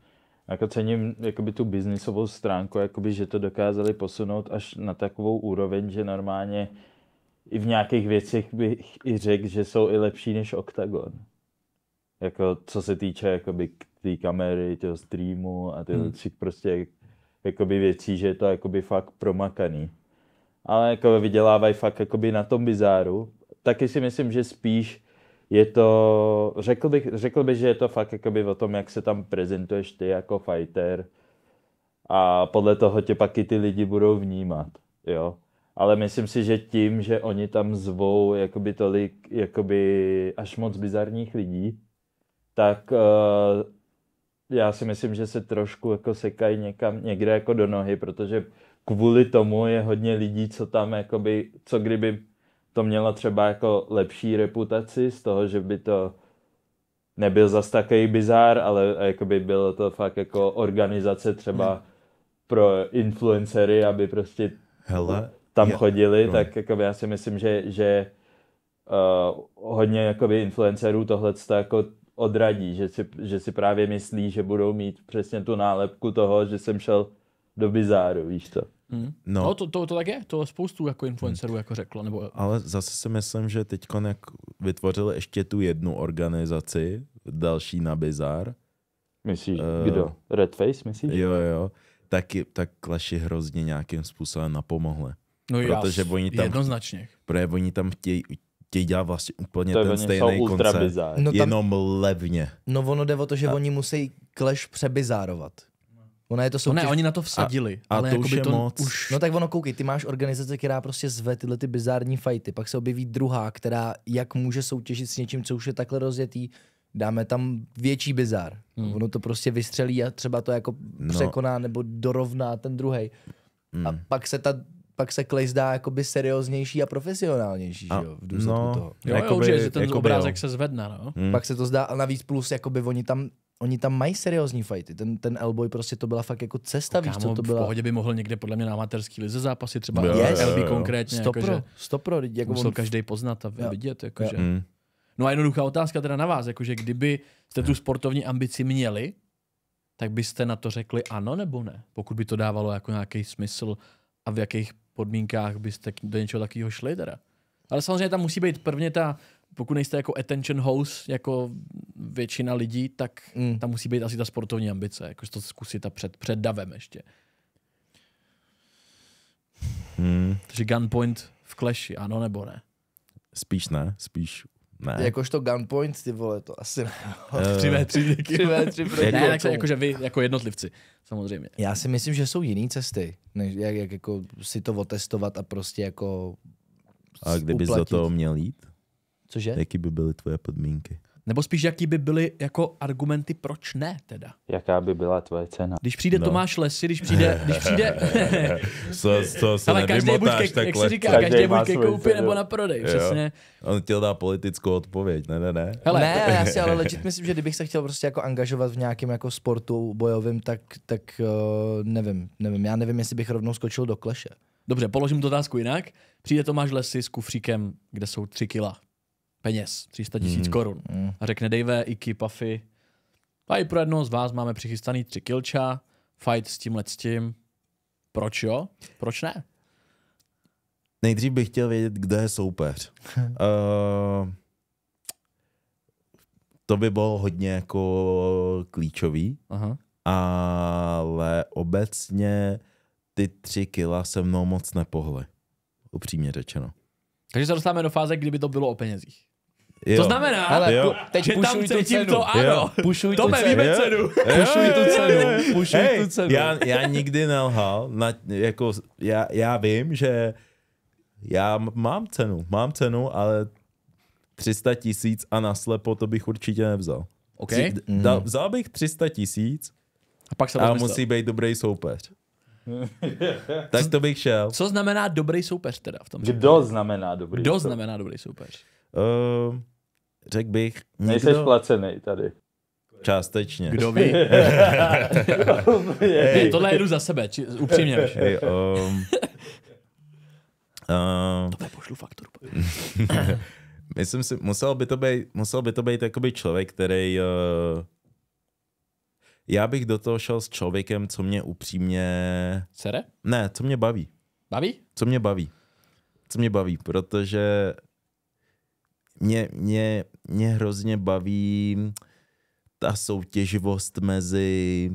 Speaker 4: Jako cením jakoby tu biznisovou stránku, jakoby, že to dokázali posunout až na takovou úroveň, že normálně i v nějakých věcech bych i řekl, že jsou i lepší než Octagon. Jako co se týče jakoby té kamery, toho streamu a tyhle
Speaker 3: hmm.
Speaker 4: prostě jakoby věcí, že je to jakoby fakt promakaný. Ale jako vydělávají fakt jakoby na tom bizáru. Taky si myslím, že spíš je to, řekl bych, řekl bych, že je to fakt jakoby o tom, jak se tam prezentuješ ty jako fighter a podle toho tě pak i ty lidi budou vnímat, jo. Ale myslím si, že tím, že oni tam zvou jakoby tolik jakoby až moc bizarních lidí, tak uh, já si myslím, že se trošku jako sekají někam, někde jako do nohy, protože kvůli tomu je hodně lidí, co tam jakoby, co kdyby to mělo třeba jako lepší reputaci z toho, že by to nebyl zas takový bizár, ale jakoby bylo to fakt jako organizace třeba pro influencery, aby prostě
Speaker 2: Hele,
Speaker 4: tam
Speaker 2: já-
Speaker 4: chodili,
Speaker 2: no.
Speaker 4: tak jakoby já si myslím, že, že uh, hodně jakoby influencerů tohle jako odradí, že si, že si právě myslí, že budou mít přesně tu nálepku toho, že jsem šel do bizáru, víš co?
Speaker 3: Hmm.
Speaker 2: No.
Speaker 3: No, to, to, to, tak je, to spoustu jako influencerů jako řeklo, nebo
Speaker 2: Ale zase si myslím, že teď jak vytvořili ještě tu jednu organizaci, další na bizar,
Speaker 4: Myslíš,
Speaker 2: Eh,
Speaker 4: kdo? Redface, myslíš?
Speaker 2: jo jo, taky, tak Clashi hrozně nějakým způsobem napomohli.
Speaker 3: no
Speaker 2: Protože
Speaker 3: já,
Speaker 2: oni tam-
Speaker 3: jednoznačně.
Speaker 2: Protože oni tam chtějí, chtějí dělat vlastně úplně
Speaker 4: To
Speaker 2: ten stejný
Speaker 4: bizár.
Speaker 1: No tam-
Speaker 2: jenom levně.
Speaker 1: No ono jde o to, že oni musí Clash přebizárovat. Ona je to
Speaker 3: No
Speaker 1: soutěž...
Speaker 3: ne, oni na to vsadili,
Speaker 2: a
Speaker 3: ale
Speaker 2: to už je
Speaker 3: to
Speaker 2: moc.
Speaker 3: už...
Speaker 1: No tak ono koukej, ty máš organizace, která prostě zve tyhle ty bizární fajty, pak se objeví druhá, která jak může soutěžit s něčím, co už je takhle rozjetý, dáme tam větší bizár. Hmm. Ono to prostě vystřelí a třeba to jako
Speaker 2: No.
Speaker 1: no. překoná nebo dorovná ten druhý. Hmm. A pak se ta pak se Clay zdá jakoby serióznější a profesionálnější,
Speaker 2: A-
Speaker 1: že jo, v důsledku
Speaker 2: no.
Speaker 1: toho.
Speaker 3: Jo,
Speaker 2: Jakoby-
Speaker 3: jo, že, že ten
Speaker 2: jakoby
Speaker 3: obrázek
Speaker 2: jo.
Speaker 3: se zvedne, no.
Speaker 2: Hmm.
Speaker 1: Pak se to zdá, a navíc plus, jakoby oni tam, oni tam mají seriózní fighty. Ten, ten Elboy prostě to byla fakt jako cesta, víš co,
Speaker 3: Kámo,
Speaker 1: to
Speaker 3: v
Speaker 1: byla...
Speaker 3: pohodě by mohl někde podle mě na amatérský lize zápasy, třeba yes. LB
Speaker 2: jo.
Speaker 3: konkrétně,
Speaker 1: Stopro,
Speaker 3: jakože
Speaker 1: stopro, jako
Speaker 3: musel
Speaker 1: on,
Speaker 3: každý poznat a vidět, jakože.
Speaker 2: Hmm.
Speaker 3: No a jednoduchá otázka teda na vás, jakože kdyby jste tu sportovní ambici měli, tak byste na to řekli ano nebo ne? Pokud by to dávalo jako nějaký smysl a v jakých podmínkách byste do něčeho takového šli teda. Ale samozřejmě tam musí být prvně ta, pokud nejste jako attention host, jako většina lidí, tak
Speaker 1: Mm.
Speaker 3: tam musí být asi ta sportovní ambice, jakože to zkusit a před, před davem ještě.
Speaker 2: Hmm.
Speaker 3: Takže gunpoint v Clashi, ano nebo ne?
Speaker 2: Spíš ne, spíš ne.
Speaker 1: Jakožto gunpoint, ty vole, to asi ne.
Speaker 3: 3 v 3
Speaker 1: Tři ve tři *laughs* proti
Speaker 3: Ne, tak se jakože vy, jako jednotlivci, samozřejmě.
Speaker 1: Já si myslím, že jsou jiné cesty, než jak, jak jako si to otestovat a prostě jako
Speaker 2: A kdybys do toho měl jít,
Speaker 1: Cože?
Speaker 2: jaký by byly tvoje podmínky?
Speaker 3: Nebo spíš, jaký by byly jako argumenty, proč ne teda?
Speaker 4: Jaká by byla tvoje cena?
Speaker 3: Když přijde
Speaker 2: No.
Speaker 3: Tomáš Lesy, když přijde, když přijde, *laughs*
Speaker 2: Co, co se
Speaker 3: ale každý buď, ke, jak se říká,
Speaker 4: Každý
Speaker 3: každý buď ke koupi nebo na prodej,
Speaker 2: Jo.
Speaker 3: přesně.
Speaker 2: On chtěl dát politickou odpověď, ne, ne, ne.
Speaker 3: Hele,
Speaker 1: ne, *laughs* já si ale legit myslím, že kdybych se chtěl prostě jako angažovat v nějakém jako sportu bojovým, tak, tak uh, nevím, nevím. Já nevím, jestli bych rovnou skočil do kleše.
Speaker 3: Dobře, položím tu otázku jinak. Přijde Tomáš Lesy s kufříkem, kde jsou 3 kila peněz, 300 tisíc
Speaker 2: Mhm.
Speaker 3: korun.
Speaker 1: Mm.
Speaker 3: A řekne Dave, Iky, Puffy, a i pro jednoho z vás máme přichystaný 3 kilča, fight s tímhle s tím. Proč jo? Proč ne?
Speaker 2: Nejdřív bych chtěl vědět, kdo je soupeř. uh, *laughs* to by bylo hodně jako klíčový,
Speaker 3: Aha.
Speaker 2: ale obecně ty tři kila se mnou moc nepohly. Upřímně řečeno.
Speaker 3: Takže se dostáváme do fáze, kdyby to bylo o penězích.
Speaker 2: Jo.
Speaker 3: To znamená,
Speaker 1: Ale
Speaker 2: Jo.
Speaker 1: teď
Speaker 3: že tam
Speaker 1: tu
Speaker 3: cítím
Speaker 1: cenu.
Speaker 3: to ano.
Speaker 2: Jo.
Speaker 1: Pušuj tu
Speaker 3: Tome,
Speaker 1: cenu.
Speaker 3: víme cenu.
Speaker 1: Pušuj tu cenu. Pušuj
Speaker 2: Hej,
Speaker 1: tu cenu.
Speaker 2: já, já nikdy nelhal. Na, jako, já, já vím, že já mám cenu. Mám cenu, ale 300 tisíc a naslepo to bych určitě nevzal.
Speaker 3: OK.
Speaker 2: Tři- Dal, vzal bych 300 tisíc,
Speaker 3: A pak se rozmyslel.
Speaker 2: musí být dobrý soupeř. *laughs* tak to bych šel.
Speaker 3: Co znamená dobrý soupeř teda v tom?
Speaker 4: Kdo znamená dobrý?
Speaker 3: Kdo
Speaker 4: to?
Speaker 3: znamená dobrý soupeř?
Speaker 2: Uh, řekl bych
Speaker 4: Nejseš
Speaker 2: někdo
Speaker 4: placený tady.
Speaker 2: částečně.
Speaker 3: Kdo *laughs* ví? ne,
Speaker 4: Hej,
Speaker 3: tohle jedu za sebe, či, upřímně.
Speaker 2: Hey, um, uh,
Speaker 3: Tome, pošlu fakturu. *laughs*
Speaker 2: Myslím si, musel by to být, musel by to být jakoby člověk, který... Uh, já bych do toho šel s člověkem, co mě upřímně...
Speaker 3: Sere?
Speaker 2: Ne, co mě baví.
Speaker 3: Baví?
Speaker 2: Co mě baví. Co mě baví, protože mě, mě, mě hrozně baví ta soutěživost mezi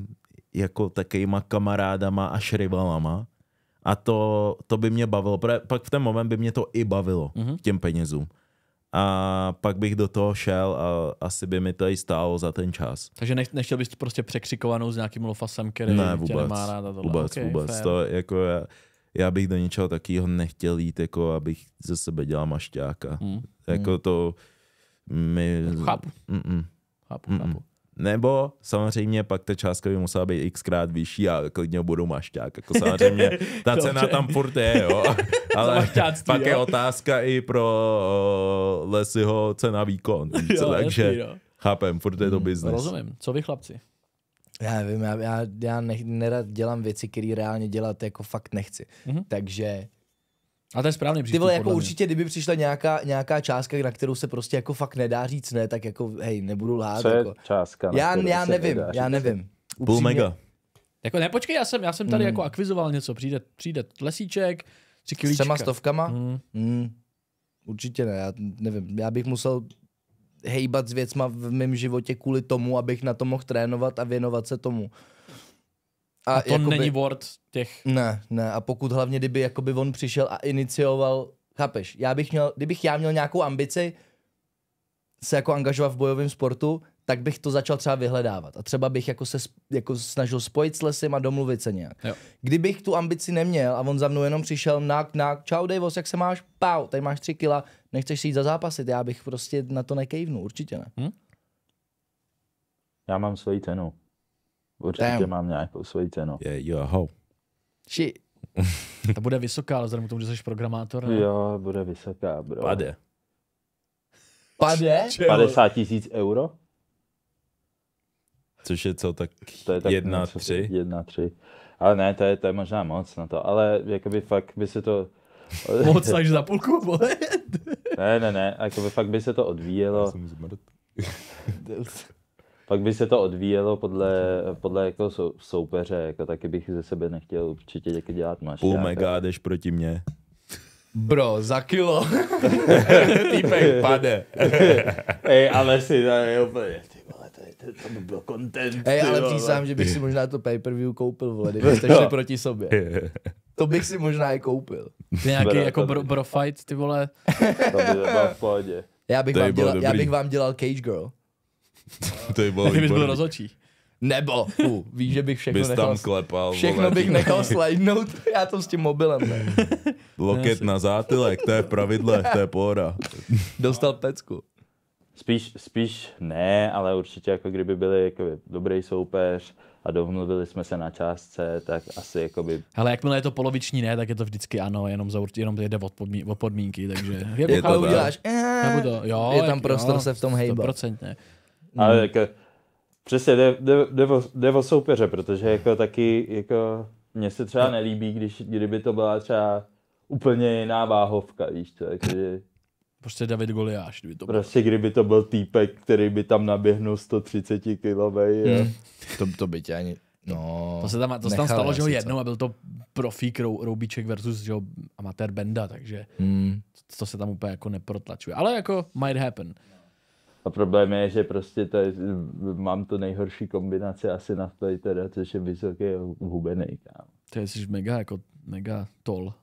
Speaker 2: jako takýma kamarádama až rivalama. A to, to by mě bavilo. Pra- Pak v ten moment by mě to i bavilo
Speaker 3: Mhm.
Speaker 2: k těm penězům. A pak bych do toho šel a asi by mi to i stálo za ten čas.
Speaker 3: Takže nech, nechtěl bys prostě překřikovanou s nějakým lofasem, který
Speaker 2: ne,
Speaker 3: tě
Speaker 2: vůbec.
Speaker 3: nemá rád a tohle.
Speaker 2: Vůbec,
Speaker 3: okay,
Speaker 2: vůbec.
Speaker 3: fair.
Speaker 2: To jako já, já bych do něčeho takového nechtěl jít, jako abych ze sebe dělal mašťáka.
Speaker 3: Hmm.
Speaker 2: Jako to mi...
Speaker 3: Chápu,
Speaker 2: Mm-mm.
Speaker 3: chápu,
Speaker 2: Mm-mm.
Speaker 3: chápu.
Speaker 2: Nebo samozřejmě pak ta částka by musela být xkrát vyšší a klidně budu mašťák. Jako samozřejmě *laughs* ta cena tam furt je, jo. *laughs* Ale pak je
Speaker 3: jo.
Speaker 2: otázka i pro uh, Lesiho cena výkon.
Speaker 3: Jo,
Speaker 2: takže
Speaker 3: jasný, no.
Speaker 2: chápem, furt je to business.
Speaker 3: Rozumím. Co vy chlapci?
Speaker 1: Já nevím, já, já, já nech, nerad dělám věci, které reálně dělat jako fakt nechci.
Speaker 3: Mhm.
Speaker 1: Takže
Speaker 3: A to je správný
Speaker 1: ty
Speaker 3: přístup.
Speaker 1: vole, jako
Speaker 3: podle mě.
Speaker 1: určitě, kdyby přišla nějaká, nějaká částka, na kterou se prostě jako fakt nedá říct ne, tak jako hej, nebudu lhát.
Speaker 4: Co je
Speaker 1: Jako.
Speaker 4: částka?
Speaker 1: Já, já
Speaker 4: se
Speaker 1: nevím,
Speaker 4: nedá
Speaker 1: já nevím.
Speaker 2: Půl mega.
Speaker 3: Jako ne, počkej, já jsem, já jsem tady jako akvizoval něco. Přijde, přijde lesíček, tři
Speaker 1: S
Speaker 3: kilíčka.
Speaker 1: třema stovkama?
Speaker 3: Hmm.
Speaker 1: Hmm. Určitě ne, já nevím. Já bych musel hejbat s věcma v mém životě kvůli tomu, abych na to mohl trénovat a věnovat se tomu.
Speaker 3: A to není word těch...
Speaker 1: Ne, ne. A pokud hlavně, kdyby jakoby on přišel a inicioval, chápeš, já bych měl, kdybych já měl nějakou ambici se jako angažovat v bojovém sportu, tak bych to začal třeba vyhledávat. A třeba bych jako se jako snažil spojit s lesem a domluvit se nějak.
Speaker 3: Jo.
Speaker 1: Kdybych tu ambici neměl a on za mnou jenom přišel, nak, nak, čau Davos, jak se máš? Pau, tady máš tři kila, nechceš si jít za zápasit, já bych prostě na to nekejvnul, určitě ne.
Speaker 4: Já mám svoji cenu. Určitě
Speaker 1: Damn.
Speaker 4: mám nějakou svoji cenu.
Speaker 2: Je, jo, ho.
Speaker 1: Shit.
Speaker 3: Ta bude vysoká, ale vzhledem k tomu, že jsi programátor. ne?
Speaker 4: Jo, bude vysoká, bro.
Speaker 2: Pade.
Speaker 1: Pade?
Speaker 4: 50 tisíc euro?
Speaker 2: Což je co, tak
Speaker 4: To je tak
Speaker 2: jedna,
Speaker 4: něco-
Speaker 2: tři.
Speaker 4: Jedna, tři. Ale ne, to je, to je možná moc na to. Ale jakoby fakt by se to... *laughs*
Speaker 3: Moc až za půlku, vole. *laughs*
Speaker 4: Ne, ne, ne, jakoby fakt by se to odvíjelo. Pak by se to odvíjelo podle, podle jako sou, soupeře, jako taky bych ze sebe nechtěl určitě jako dělat mašťáka.
Speaker 2: Půl mega jdeš proti mně.
Speaker 1: Bro, za kilo. *laughs*
Speaker 2: Týpek pade.
Speaker 4: Ej, ale si to je úplně, to, by byl content.
Speaker 1: Hej,
Speaker 4: ty
Speaker 1: ale přísám, že bych si možná to pay-per-view koupil, vole, kdybyste *laughs* šli proti sobě. To bych si možná i koupil.
Speaker 3: Ty nějaký
Speaker 4: Bro,
Speaker 3: jako bro, bro fight, ty vole.
Speaker 4: To by bylo v pohodě.
Speaker 1: Já bych,
Speaker 2: To
Speaker 1: vám dělal, já bych vám dělal Cage Girl. *laughs*
Speaker 2: to by bylo *laughs*
Speaker 3: bys byl rozhodčí.
Speaker 1: Nebo, fu, víš, že bych všechno
Speaker 2: Bys
Speaker 1: nechal,
Speaker 2: tam klepal.
Speaker 1: všechno
Speaker 2: vole,
Speaker 1: bych nechal slidenout, já to s tím mobilem, ne.
Speaker 2: Loket na zátylek, to je v pravidle, to je pohoda.
Speaker 1: Dostal pecku.
Speaker 4: Spíš, spíš ne, ale určitě jako kdyby byli jako dobrý soupeř a domluvili jsme se na částce, tak asi jako by
Speaker 3: Ale jakmile je to poloviční ne, tak je to vždycky ano, jenom, za, urč- jenom jde o, podmí, o podmínky, takže... *laughs* Jako
Speaker 2: Je to
Speaker 1: uděláš, eh,
Speaker 3: to, jo,
Speaker 1: je tam
Speaker 3: jak-
Speaker 1: prostor
Speaker 3: jo,
Speaker 1: se v tom hejbat.
Speaker 3: 100%,
Speaker 4: Ale jako, přesně jde, jde, jde, o, jde o soupeře, protože jako taky, jako, mně se třeba nelíbí, když, kdyby to byla třeba úplně jiná váhovka, víš co, jakože,
Speaker 3: Prostě David Goliáš, kdyby to bylo.
Speaker 4: prostě kdyby to byl týpek, který by tam naběhnul 130 kilovej.
Speaker 1: Hmm. To, to by tě ani... No,
Speaker 3: To se tam, to se tam stalo, že ho jednou a byl to profík Rou, Roubíček versus že jo, amatér Benda, takže
Speaker 1: co? Hmm.
Speaker 3: to se tam úplně jako neprotlačuje. Ale jako might happen.
Speaker 4: A problém je, že prostě to je, mám to nejhorší kombinaci asi na play teda, což je vysoký a hubený, kámo.
Speaker 3: To je jsi mega jako mega tall,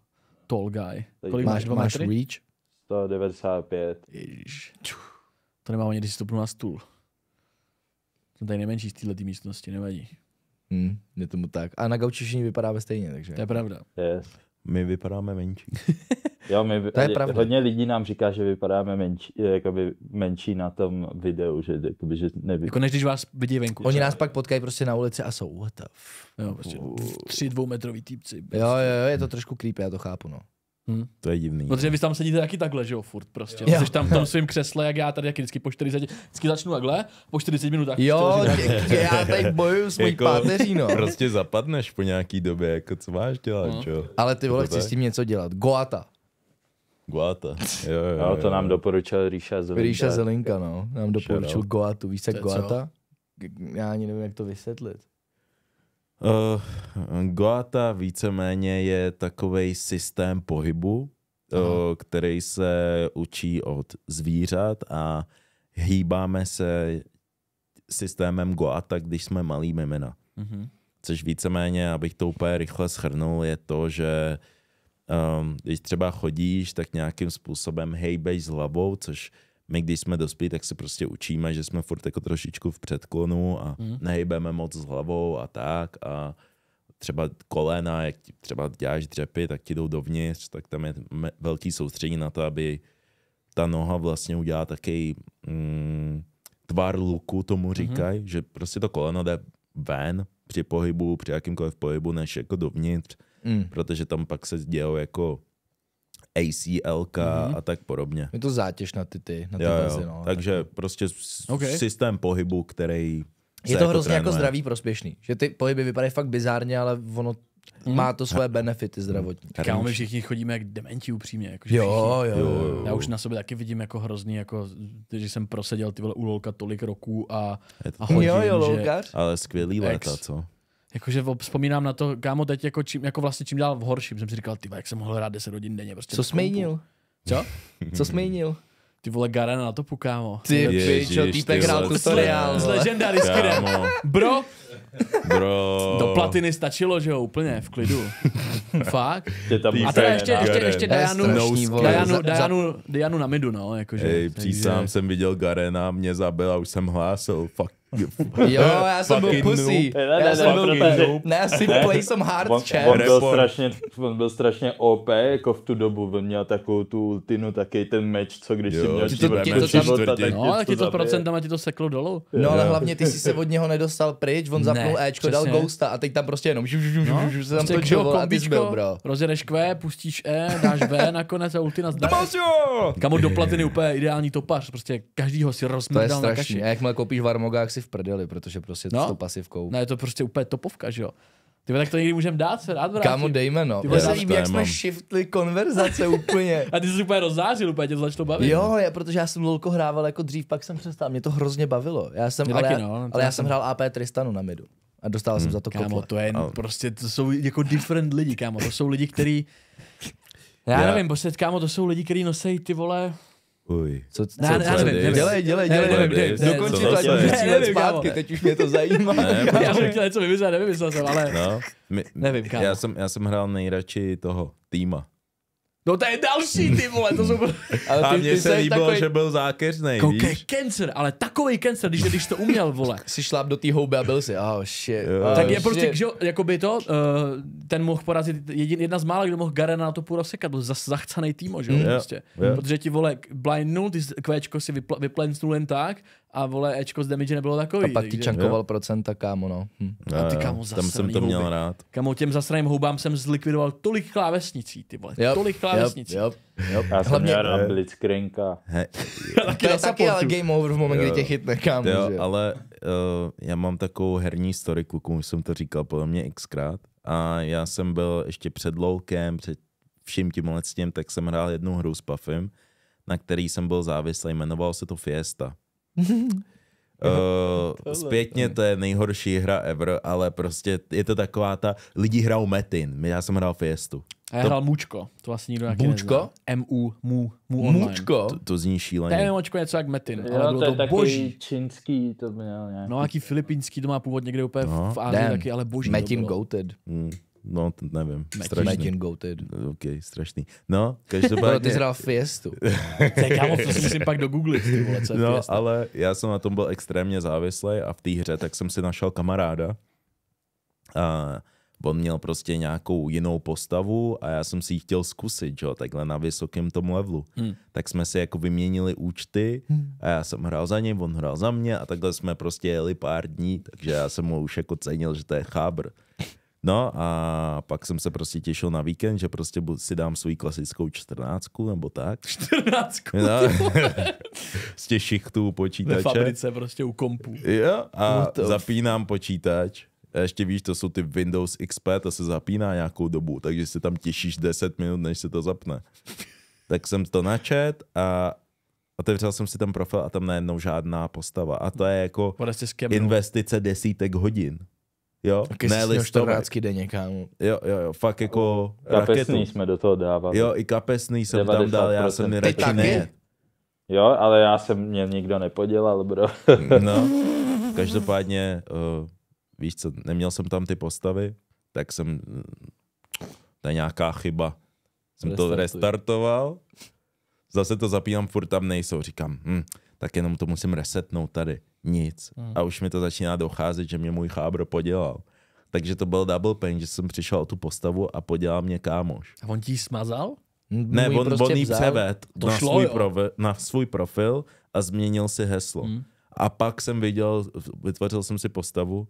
Speaker 3: tall guy. Kolik
Speaker 1: Máš,
Speaker 3: máš, dva
Speaker 1: máš
Speaker 3: metry?
Speaker 1: reach?
Speaker 4: 195.
Speaker 3: Ježiš. To nemám ani, když si stopnu na stůl. Jsem tady nejmenší z této místnosti, nevadí.
Speaker 1: Hmm, je tomu tak. A na gauči všichni vypadáme stejně, takže...
Speaker 3: To je pravda.
Speaker 4: Yes.
Speaker 2: My vypadáme menší. *laughs*
Speaker 4: Jo, my,
Speaker 1: To je pravda.
Speaker 4: hodně lidí nám říká, že vypadáme menší, jakoby menší na tom videu, že, jakoby, že nevy...
Speaker 3: Jako než když vás vidí venku.
Speaker 1: Oni nás pak potkají prostě na ulici a jsou what the f...
Speaker 3: Jo, prostě tři dvoumetrový týpci.
Speaker 1: Jo, jo, jo, je to trošku creepy, já to chápu, no.
Speaker 3: Hm.
Speaker 2: To je divný.
Speaker 3: Protože vy tam sedíte taky takhle, že jo, furt prostě.
Speaker 1: Jo.
Speaker 3: Jsi tam v tom svém křesle, jak já tady jak vždycky po 40, vždycky začnu takhle, po 40 minutách.
Speaker 1: Jo, tě- já tady bojuju s mojí
Speaker 2: Jako-
Speaker 1: páteří, no.
Speaker 2: Prostě zapadneš po nějaký době, jako co máš dělat,
Speaker 3: No.
Speaker 2: čo?
Speaker 1: Ale ty vole, chci s tím něco dělat. Goata.
Speaker 2: Guata. Jo, jo,
Speaker 4: Jo, to nám doporučil Ríša Zelinka.
Speaker 1: Ríša Zelinka, no. Nám doporučil. Goatu. Víš, jak
Speaker 3: je co?
Speaker 1: Goata? Já ani nevím, jak to vysvětlit.
Speaker 2: Uh, Goata víceméně je takový systém pohybu, uh, který se učí od zvířat a hýbáme se systémem Goata, když jsme malý mimina.
Speaker 3: Mhm.
Speaker 2: Což víceméně, abych to úplně rychle schrnul, je to, že um, když třeba chodíš, tak nějakým způsobem hejbeš s hlavou, což my, když jsme dospělí, tak se prostě učíme, že jsme furt jako trošičku v předklonu a
Speaker 3: Mhm.
Speaker 2: nehejbeme moc s hlavou a tak a třeba kolena, jak ti třeba děláš dřepy, tak ti jdou dovnitř, tak tam je velký soustředí na to, aby ta noha vlastně udělala takový mm, tvar luku, tomu říkají, že prostě to koleno jde ven při pohybu, při jakýmkoliv pohybu, než jako dovnitř,
Speaker 1: Mm.
Speaker 2: protože tam pak se dějou jako ACL
Speaker 1: Mhm.
Speaker 2: a tak podobně.
Speaker 1: Je to zátěž na ty ty, na ty
Speaker 2: Jo,
Speaker 1: vazy,
Speaker 2: jo.
Speaker 1: no.
Speaker 2: Takže prostě s-
Speaker 3: Ok.
Speaker 2: systém pohybu, který
Speaker 1: Je to hrozně jako
Speaker 2: trénuje.
Speaker 1: zdravý prospěšný. Že ty pohyby vypadají fakt bizárně, ale ono má to svoje benefity zdravotní.
Speaker 3: Kámo, my všichni chodíme jak dementi upřímně. Jako, že
Speaker 1: Jo,
Speaker 3: všichni.
Speaker 1: jo, jo.
Speaker 3: Já už na sobě taky vidím jako hrozný, jako, že jsem proseděl ty vole u lolka tolik roků a, a
Speaker 2: tak.
Speaker 3: hodin,
Speaker 1: Jo, jo,
Speaker 3: že.
Speaker 2: Ale skvělý léta, co?
Speaker 3: Jakože vzpomínám na to, kámo, teď jako, čím, jako vlastně čím dál v horším, jsem si říkal, ty jak jsem mohl hrát 10 hodin denně. Prostě
Speaker 1: Co
Speaker 3: na
Speaker 1: jsi
Speaker 3: kompu.
Speaker 1: mejnil?
Speaker 3: Co? *laughs*
Speaker 1: Co jsi mejnil?
Speaker 3: Ty vole, Garena na topu, kámo.
Speaker 1: Ty pičo,
Speaker 2: ty
Speaker 1: týpek hrál tutoriál.
Speaker 3: Z legendary skinem. Bro,
Speaker 2: bro.
Speaker 3: do platiny stačilo, že jo, úplně v klidu. *laughs* Fakt.
Speaker 4: Tě tam
Speaker 2: Ty
Speaker 3: A teda ještě, ještě, ještě
Speaker 1: To je
Speaker 3: Dianu,
Speaker 2: no.
Speaker 3: Dianu, Dianu, Dianu na midu, no, jakože.
Speaker 2: Ej,
Speaker 3: takže-
Speaker 2: přísám, jsem viděl Garena, mě zabil a už jsem hlásil. Fuck. *laughs*
Speaker 1: Jo, já jsem byl pussy.
Speaker 4: Ne, ne,
Speaker 1: Já jsem byl
Speaker 4: protože-
Speaker 1: Ne, já si play some hard
Speaker 4: On,
Speaker 1: chat.
Speaker 4: on, byl strašně, on byl strašně OP, jako v tu dobu, on měl takovou tu ultinu, taky ten meč, co když
Speaker 2: Jo,
Speaker 4: si měl
Speaker 2: ti
Speaker 1: to-
Speaker 4: život
Speaker 1: ti to tam-
Speaker 4: života, tak
Speaker 3: No,
Speaker 4: tě
Speaker 3: ale ti to procentama ti to seklo dolů.
Speaker 1: No ale hlavně ty jsi se od něho nedostal pryč, on zapnul
Speaker 3: Ne,
Speaker 1: Ečko, dal
Speaker 3: přesně.
Speaker 1: Ghosta a teď tam prostě jenom žu, žu, žu,
Speaker 3: No,
Speaker 1: žu, žu, se tam
Speaker 3: prostě
Speaker 1: točil, a ty byl, bro.
Speaker 3: rozjedeš Q, pustíš E, dáš V nakonec a ulti na zdar. Kamo do platiny úplně ideální topař, prostě každýho si
Speaker 1: To je
Speaker 3: rozmrdal na
Speaker 1: strašný.
Speaker 3: kaši.
Speaker 1: A jakmile koupíš Varmogák si v prdeli, protože prostě
Speaker 3: No.
Speaker 1: s tou pasivkou.
Speaker 3: Ne, je to prostě úplně topovka, že jo. Ty tak to někdy můžeme dát, se rád vrátím.
Speaker 1: Kámo, dejme no.
Speaker 3: Ty vole,
Speaker 1: se
Speaker 2: to
Speaker 1: jak jsme shiftli konverzace úplně. *laughs*
Speaker 3: A ty jsi úplně rozzářil, úplně tě to začalo bavit.
Speaker 1: Jo, je, protože já jsem lolko hrával jako dřív, pak jsem přestal, mě to hrozně bavilo. Já jsem,
Speaker 3: Mě
Speaker 1: ale,
Speaker 3: taky,
Speaker 1: já,
Speaker 3: no, to
Speaker 1: ale
Speaker 3: já
Speaker 1: já
Speaker 3: jsem-
Speaker 1: hrál AP Tristanu na midu. A dostal jsem za to
Speaker 3: Kámo,
Speaker 1: kotle.
Speaker 3: to je
Speaker 2: Ale-
Speaker 3: prostě, to jsou jako different lidi, kámo. To jsou lidi, kteří... *laughs* Já
Speaker 2: Já-
Speaker 3: nevím, prostě, kámo, to jsou lidi, kteří nosí ty vole...
Speaker 2: Uj.
Speaker 1: Co, co,
Speaker 3: Ne,
Speaker 1: co,
Speaker 3: ne, nevím, nevím.
Speaker 1: Dělej, dělej,
Speaker 3: Ne,
Speaker 1: dělej.
Speaker 3: nevím,
Speaker 1: dělej.
Speaker 3: nevím,
Speaker 1: Dokončí
Speaker 2: co
Speaker 1: to, ať
Speaker 3: Ne, kámo.
Speaker 1: zpátky, teď už mě to zajímá.
Speaker 2: Ne,
Speaker 3: Já jsem *laughs* chtěl něco vymyslet, nevymyslel jsem, ale...
Speaker 2: No, my,
Speaker 3: Nevím, kámo.
Speaker 2: já jsem, já jsem hrál nejradši toho týma.
Speaker 3: No to je další, ty vole, to jsou...
Speaker 1: Ale
Speaker 2: A mně se líbilo,
Speaker 1: takovej-
Speaker 2: že byl zákeřný,
Speaker 3: Koukej,
Speaker 2: víš?
Speaker 3: cancer, ale takový cancer, když, když to uměl, vole. *laughs*
Speaker 1: si šláp do té houby a byl si, oh shit.
Speaker 2: Jo.
Speaker 1: oh,
Speaker 3: Tak je
Speaker 1: shit.
Speaker 3: prostě, že jo, jakoby to, uh, ten mohl porazit, jedin, jedna z mála, kdo mohl Garena na to půl rozsekat, byl zas, zachcanej týmo, že jo,
Speaker 2: Mm.
Speaker 3: prostě.
Speaker 2: Jo.
Speaker 3: Protože ti, vole, blindnul, ty kvéčko si vypl, vyplencnul jen tak a, vole, Ečko z damage nebylo takový.
Speaker 1: A pak ti čankoval procenta, kámo, no. Hm.
Speaker 3: A ty, kámo,
Speaker 2: Tam jsem to měl
Speaker 3: houby.
Speaker 2: rád.
Speaker 3: Kamo, těm zasraným houbám jsem zlikvidoval tolik klávesnicí, ty vole,
Speaker 1: Yep,
Speaker 3: tolik klávesnicí.
Speaker 1: Yep, yep, yep.
Speaker 4: Já jsem
Speaker 1: Hlavně-
Speaker 4: měl rád *laughs*
Speaker 3: taky
Speaker 1: To je taky ale game over v moment, kdy tě chytne, kámo.
Speaker 2: jo,
Speaker 1: že
Speaker 2: ale uh, já mám takovou herní story, klukům už jsem to říkal podle mě xkrát. A já jsem byl ještě před LOLkem, před vším tím s tím, tak jsem hrál jednu hru s Puffem, na který jsem byl závislý, jmenoval se to Fiesta. *laughs* Uh, zpětně to je nejhorší hra ever, ale prostě je to taková ta, lidi hrajou Metin, já jsem hrál Fiestu.
Speaker 3: A já
Speaker 2: To-
Speaker 3: hrál Mučko, to vlastně nikdo taky
Speaker 1: Mučko?
Speaker 3: M-U, Mu, Mu online.
Speaker 1: Mučko.
Speaker 2: To, to zní
Speaker 3: To
Speaker 2: šíleně.
Speaker 3: je Mučko něco jak Metin, ale
Speaker 4: Jo,
Speaker 3: bylo
Speaker 4: to je
Speaker 3: to
Speaker 4: taky
Speaker 3: boží.
Speaker 4: čínský, to měl nějaký.
Speaker 3: No jaký filipínský, to má původ někde úplně
Speaker 2: No.
Speaker 3: v Ázii taky, ale boží
Speaker 1: Metin
Speaker 3: to
Speaker 1: goated.
Speaker 2: Hmm, no, to nevím, strašný.
Speaker 1: Goated.
Speaker 2: OK, strašný. No, každopádně...
Speaker 1: ty jsi hrál Fiestu.
Speaker 3: To je kámo, to si musím pak ty vole, co je
Speaker 2: No,
Speaker 3: Fiesta.
Speaker 2: ale já jsem na tom byl extrémně závislý a v té hře tak jsem si našel kamaráda. A on měl prostě nějakou jinou postavu a já jsem si ji chtěl zkusit, jo, takhle na vysokém tom levelu.
Speaker 3: Hmm.
Speaker 2: Tak jsme si jako vyměnili účty a já jsem hrál za ním, on hrál za mě a takhle jsme prostě jeli pár dní, takže já jsem mu už jako cenil, že to je chábr. No a pak jsem se prostě těšil na víkend, že prostě si dám svou klasickou čtrnáctku nebo tak.
Speaker 3: 14
Speaker 2: No. *laughs* Z těch šichtů
Speaker 3: ve
Speaker 2: počítače.
Speaker 3: fabrice prostě u kompu.
Speaker 2: Jo, a
Speaker 1: f-
Speaker 2: zapínám počítač. A ještě víš, to jsou ty Windows XP, to se zapíná nějakou dobu, takže si tam těšíš 10 minut, než se to zapne. *laughs* tak jsem to načet a otevřel jsem si ten profil a tam najednou žádná postava. A to je jako investice desítek hodin. Jo,
Speaker 1: Taky
Speaker 2: ne.
Speaker 1: 14 denně, kámo.
Speaker 2: Jo, jo, jo, fakt jako raketu.
Speaker 4: Kapesný jsme do toho dávali.
Speaker 2: Jo, i kapesný jsem tam dal, já jsem
Speaker 4: 90%.
Speaker 2: mi radši nejet.
Speaker 4: Jo, ale já jsem mě nikdo nepodělal, bro. *laughs*
Speaker 2: No, *laughs* každopádně, uh, víš co, neměl jsem tam ty postavy, tak jsem, to je nějaká chyba. Jsem to
Speaker 1: Restartuj.
Speaker 2: restartoval, zase to zapínám, furt tam nejsou. Říkám, hm, tak jenom to musím resetnout tady. Nic. A už mi to začíná docházet, že mě můj chábr podělal. Takže to byl double pain, že jsem přišel o tu postavu a podělal mě kámoš.
Speaker 3: A on ti ji smazal?
Speaker 2: Ne, on,
Speaker 1: prostě
Speaker 2: on
Speaker 1: vzal.
Speaker 2: převed
Speaker 3: To
Speaker 2: na,
Speaker 3: šlo,
Speaker 2: svůj profi, na svůj profil a změnil si heslo.
Speaker 3: Hmm.
Speaker 2: A pak jsem viděl, vytvořil jsem si postavu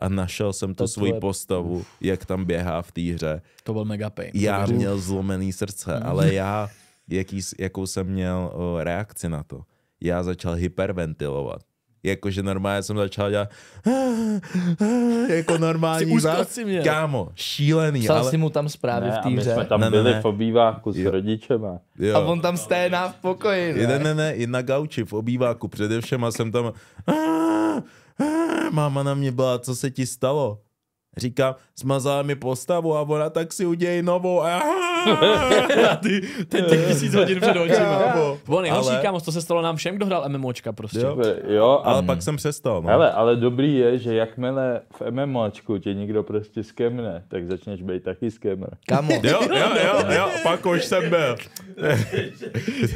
Speaker 2: a našel jsem tu
Speaker 1: To
Speaker 2: svoji
Speaker 1: tvoje-
Speaker 2: postavu, jak tam běhá v té hře.
Speaker 3: To byl mega pain.
Speaker 2: Já měl zlomený srdce, ale *laughs* já, jaký, jakou jsem měl o, reakci na to? Já začal hyperventilovat. Jakože normálně jsem začal dělat jako normální zás-
Speaker 3: si měl.
Speaker 2: Kámo, šílený,
Speaker 1: Psal
Speaker 2: ale...
Speaker 1: si mu tam zprávy
Speaker 4: Ne,
Speaker 1: v
Speaker 4: my jsme tam
Speaker 2: Ne, ne,
Speaker 4: byli
Speaker 2: ne.
Speaker 4: v obýváku s
Speaker 2: Jo.
Speaker 4: rodičema.
Speaker 2: Jo.
Speaker 1: A on tam sténá v pokoji,
Speaker 2: Ne,
Speaker 1: ne?
Speaker 2: ne, ne, i na gauči v obýváku především a jsem tam máma na mě byla, co se ti stalo? Říkám, smazala mi postavu a ona tak si udějí novou. "Ah." *laughs*
Speaker 3: Ty, ten těch tisíc hodin před očima. On nejhorší,
Speaker 2: Ale-
Speaker 3: kámo, to se stalo nám všem, kdo hrál MMOčka prostě.
Speaker 2: Jo.
Speaker 4: Jo, a
Speaker 2: Ale pak jsem přestal. No.
Speaker 4: Hele, ale dobrý je, že jakmile v MMOčku tě někdo prostě skemne, tak začneš být taky skemer.
Speaker 1: Kámo, *laughs*
Speaker 2: Jo, jo, jo, *laughs* jo, pak už jsem byl.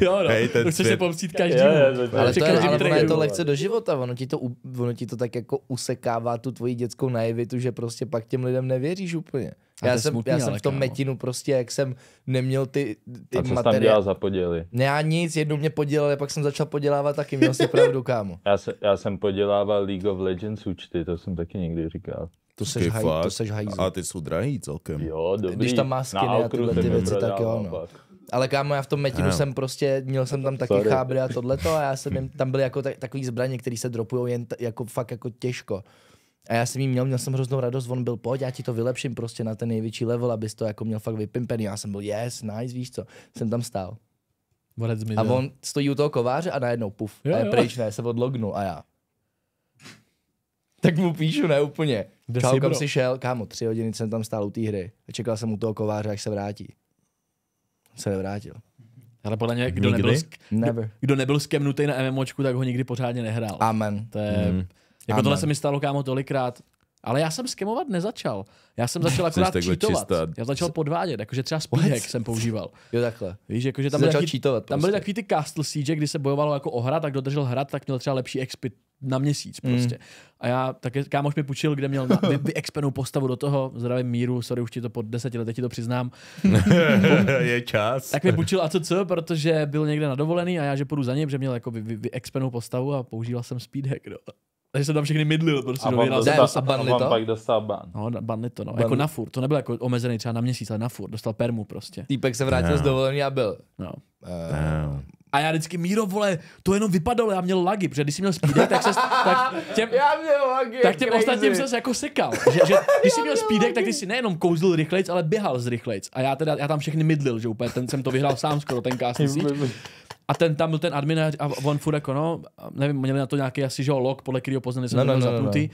Speaker 3: Jo, no.
Speaker 2: Hej, ten
Speaker 3: to chceš
Speaker 2: svět-
Speaker 3: se pomstít každý.
Speaker 1: Ale to je, ale ono je to lehce do života, ono ti to, ono ti to tak jako usekává tu tvoji dětskou naivitu, že prostě pak těm lidem nevěříš úplně.
Speaker 3: To
Speaker 1: Já jsem,
Speaker 3: smutný,
Speaker 1: já jsem v tom
Speaker 3: kámo.
Speaker 1: metinu prostě, jak jsem neměl ty, ty
Speaker 4: A co jsi tam
Speaker 1: materiály.
Speaker 4: dělal za poděly?
Speaker 1: Ne, já nic, jednou mě podělali, pak jsem začal podělávat taky, měl si pravdu, kámo. *laughs*
Speaker 4: Já, se, já jsem podělával League of Legends účty, to jsem taky někdy říkal.
Speaker 1: To seš, haj, to seš hajzl.
Speaker 2: A ty jsou drahý celkem.
Speaker 4: Jo, dobrý.
Speaker 1: Když tam má skiny a tyhle ty věci, tak jo, no.
Speaker 4: pak.
Speaker 1: Ale kámo, já v tom metinu
Speaker 2: Ano.
Speaker 1: jsem prostě, měl jsem tam taky chábry a tohleto a já jsem jim, *laughs* tam byly jako ta, takový zbraně, které se dropujou jen t, jako fakt jako těžko. A já jsem jí měl, měl jsem hroznou radost, on byl, pojď, já ti to vylepším prostě na ten největší level, abys to jako měl fakt vypimpený. Já jsem byl, yes, nice, víš co, jsem tam stál.
Speaker 3: Borec.
Speaker 1: A on stojí u toho kováře a najednou puf,
Speaker 3: Jo,
Speaker 1: a je
Speaker 3: jo.
Speaker 1: pryč, ne, se odlognul a já. Tak mu píšu, ne úplně.
Speaker 3: Kde
Speaker 1: Čau,
Speaker 3: jsi,
Speaker 1: kam
Speaker 3: bro?
Speaker 1: jsi šel? Kámo, tři hodiny jsem tam stál u té hry. A čekal jsem u toho kováře, až se vrátí. Se nevrátil.
Speaker 3: Ale podle mě, kdo
Speaker 2: Nikdy?
Speaker 3: nebyl, sk-
Speaker 1: Never.
Speaker 3: kdo nebyl skemnutý na MMOčku, tak ho nikdy pořádně nehrál.
Speaker 1: Amen.
Speaker 3: To je,
Speaker 2: Mm.
Speaker 3: Jako
Speaker 1: Amen.
Speaker 3: tohle se mi stalo, kámo, tolikrát. Ale já jsem skemovat nezačal. Já jsem začal akorát
Speaker 2: čistá.
Speaker 3: Já začal podvádět, jakože třeba speedhack jsem používal.
Speaker 1: Jo, takhle.
Speaker 3: Víš, jakože tam
Speaker 1: začal
Speaker 3: taky,
Speaker 1: cheatovat
Speaker 3: tam byly
Speaker 1: prostě.
Speaker 3: takový ty Castle Siege, kdy se bojovalo jako o hrad, tak kdo držel hrad, tak měl třeba lepší expit na měsíc prostě. Mm. A já také kámoš mi půjčil, kde měl na, vy, vyexpenou postavu do toho, zdravím míru, sorry, už ti to po deseti letech ti to přiznám, *laughs*
Speaker 2: je čas.
Speaker 3: tak mi půjčil ACC, protože byl někde na dovolený a já, že půjdu za ním, že měl jako vy, vy, vyexpenou postavu a používal jsem speedhack, no. Takže jsem tam všechny mydlil, prostě
Speaker 4: A
Speaker 3: no, jsem
Speaker 4: dostal,
Speaker 1: a banli to?
Speaker 4: pak dostal ban.
Speaker 3: No, banli to, no.
Speaker 1: Ban-
Speaker 3: Jako na furt. To nebylo jako omezený třeba na měsíc, ale na furt. Dostal permu prostě.
Speaker 1: Týpek se vrátil
Speaker 2: No.
Speaker 1: z dovolený a byl.
Speaker 3: No.
Speaker 1: Uh,
Speaker 2: No.
Speaker 3: A já vždycky, Míro, vole, to jenom vypadalo, já měl lagy, protože když jsi měl speedek, tak se tak těm, *laughs*
Speaker 1: já měl lagy,
Speaker 3: tak těm ostatním se jako sekal. Že, že *laughs* když jsi měl speedek, tak ty si nejenom kouzlil rychlejc, ale běhal z rychlejc. A já teda, já tam všechny mydlil, že úplně ten jsem to vyhrál sám skoro, ten Siege. *laughs* A ten tam byl ten admin a on furt jako no, nevím, měli na to nějaký asi, že jo, log, podle kterého poznali, jsem
Speaker 1: No,
Speaker 3: no,
Speaker 1: no,
Speaker 3: no,
Speaker 1: no, no,
Speaker 3: zapnutý.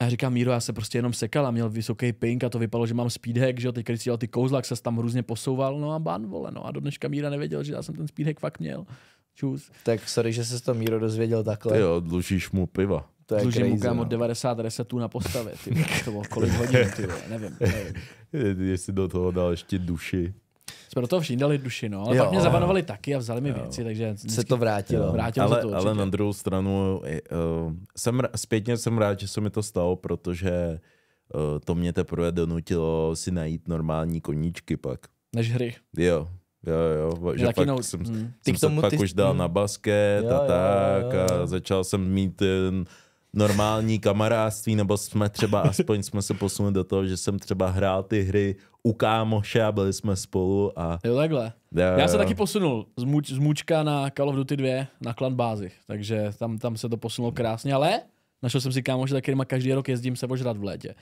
Speaker 3: A já říkám, Míro, já se prostě jenom sekal a měl vysoký ping a to vypadalo, že mám speedhack, že jo, teď když si dělal ty kouzla, jak se tam hrůzně posouval, no a ban, vole, no a do dneška Míra nevěděl, že já jsem ten speedhack fakt měl. Čus.
Speaker 1: Tak sorry, že se to Míro dozvěděl takhle.
Speaker 2: Ty jo, dlužíš mu piva.
Speaker 1: To je
Speaker 3: Dlužím mu
Speaker 1: crazy,
Speaker 3: kámo
Speaker 1: no.
Speaker 3: 90 resetů na postavě, ty to bylo kolik hodin, ty nevím, nevím. *laughs*
Speaker 2: Jestli do toho dal ještě duši.
Speaker 3: Jsme do toho všichni dali duši, no, ale
Speaker 1: Jo.
Speaker 3: pak mě zabanovali taky a vzali mi věci, takže
Speaker 1: Se to vrátilo.
Speaker 3: vrátilo
Speaker 2: ale,
Speaker 3: se to určitě.
Speaker 2: ale na druhou stranu, uh, jsem, zpětně jsem rád, že se mi to stalo, protože uh, to mě teprve donutilo si najít normální koníčky pak.
Speaker 3: Než hry.
Speaker 2: Jo, jo, jo, že
Speaker 3: taky
Speaker 2: pak
Speaker 3: no-
Speaker 2: jsem,
Speaker 3: mm.
Speaker 2: jsem
Speaker 1: Ty
Speaker 2: se
Speaker 1: tomu
Speaker 2: pak
Speaker 1: ty-
Speaker 2: už dal
Speaker 1: mm.
Speaker 2: na basket
Speaker 1: Jo,
Speaker 2: a
Speaker 1: jo,
Speaker 2: tak
Speaker 1: jo, jo.
Speaker 2: a začal jsem mít ten normální kamarádství, nebo jsme třeba *laughs* aspoň jsme se posunuli do toho, že jsem třeba hrál ty hry u kámoše a byli jsme spolu a
Speaker 3: Jo, takhle.
Speaker 2: jo,
Speaker 3: Já se
Speaker 2: jo.
Speaker 3: taky posunul z, muč, z mučka na Call of Duty 2 na klan bázi, takže tam, tam se to posunulo krásně, ale našel jsem si kámoše, za kterýma každý rok jezdím se ožrat v létě.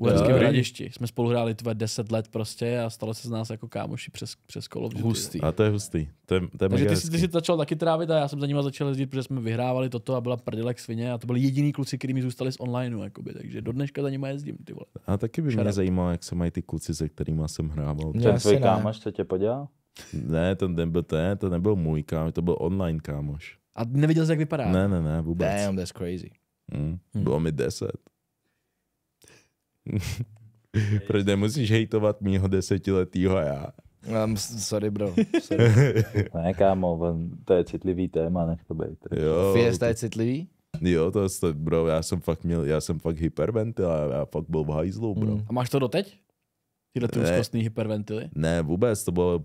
Speaker 3: V Uherském hradišti. Jsme spolu hráli tvé 10 let prostě a stalo se z nás jako kámoši přes, přes Call of Duty.
Speaker 1: Hustý.
Speaker 2: A to je hustý. To je, to je
Speaker 3: Takže ty, jsi- ty
Speaker 2: hezký.
Speaker 3: jsi to začal taky trávit a já jsem za nima začal jezdit, protože jsme vyhrávali toto a byla prdelek svině a to byli jediný kluci, kteří mi zůstali z onlineu, jakoby, takže do dneška za nima jezdím, ty vole.
Speaker 2: A taky by
Speaker 3: Shut
Speaker 2: mě zajímalo, jak se mají ty kluci, se kterými jsem hrával.
Speaker 4: Ten tvůj kámoš, co tě podělal?
Speaker 2: Ne, to nebyl, to, ne, to nebyl můj kámoš, to byl online kámoš.
Speaker 3: A neviděl jsi, jak vypadá.
Speaker 2: Ne, ne, ne, vůbec.
Speaker 1: Damn, that's crazy.
Speaker 2: Hmm.
Speaker 3: Hm.
Speaker 2: Bylo mi deset. *laughs* Proč nemusíš hejtovat mýho desetiletýho já?
Speaker 1: Um, sorry, bro. *laughs* Sorry.
Speaker 4: Ne, kámo, to je citlivý téma, nech to být.
Speaker 2: Jo,
Speaker 1: Fiesta je citlivý?
Speaker 2: jo, to, to, bro, já jsem fakt měl, já jsem fakt hyperventil, já, já fakt byl v hajzlu, bro.
Speaker 1: Mm.
Speaker 3: A máš to doteď? Tyhle ty
Speaker 2: Ne.
Speaker 3: úzkostný hyperventily?
Speaker 2: Ne, vůbec, to bylo,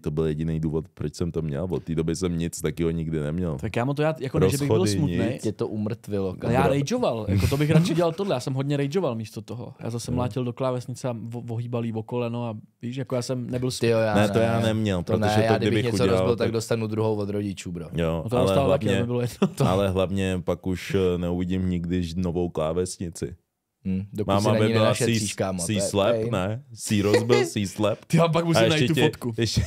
Speaker 2: to byl jediný důvod, proč jsem to měl. Od té doby jsem nic takyho nikdy neměl.
Speaker 3: Tak já mu to já, jako ne, že bych byl
Speaker 2: Rozchody,
Speaker 3: smutný.
Speaker 2: nic.
Speaker 1: Tě to umrtvilo.
Speaker 3: Ale
Speaker 1: kámo.
Speaker 3: já rageoval, *laughs* jako to bych radši dělal tohle, já jsem hodně rageoval místo toho. Já zase mlátil do klávesnice a vo- vohýbal jí o koleno a víš, jako já jsem nebyl
Speaker 1: Ty jo, já
Speaker 2: Ne, to já neměl,
Speaker 1: to
Speaker 2: protože
Speaker 1: ne,
Speaker 2: to
Speaker 1: já kdybych
Speaker 2: kdybych
Speaker 1: něco
Speaker 2: udělal,
Speaker 1: rozbil, tak
Speaker 2: tak-
Speaker 1: dostanu druhou od rodičů, bro.
Speaker 2: Jo,
Speaker 3: No to
Speaker 2: ale
Speaker 3: taky,
Speaker 2: hlavně,
Speaker 3: aby bylo jedno. To.
Speaker 2: ale hlavně pak už eh, neuvidím nikdy ž- novou klávesnici.
Speaker 1: Hm, dokud
Speaker 2: Máma
Speaker 1: si na
Speaker 2: by byla slap,
Speaker 1: pain.
Speaker 2: ne? C rozbil, C slap.
Speaker 3: Ty já pak musím najít tu
Speaker 2: tě-
Speaker 3: fotku. *laughs*
Speaker 2: Ještě,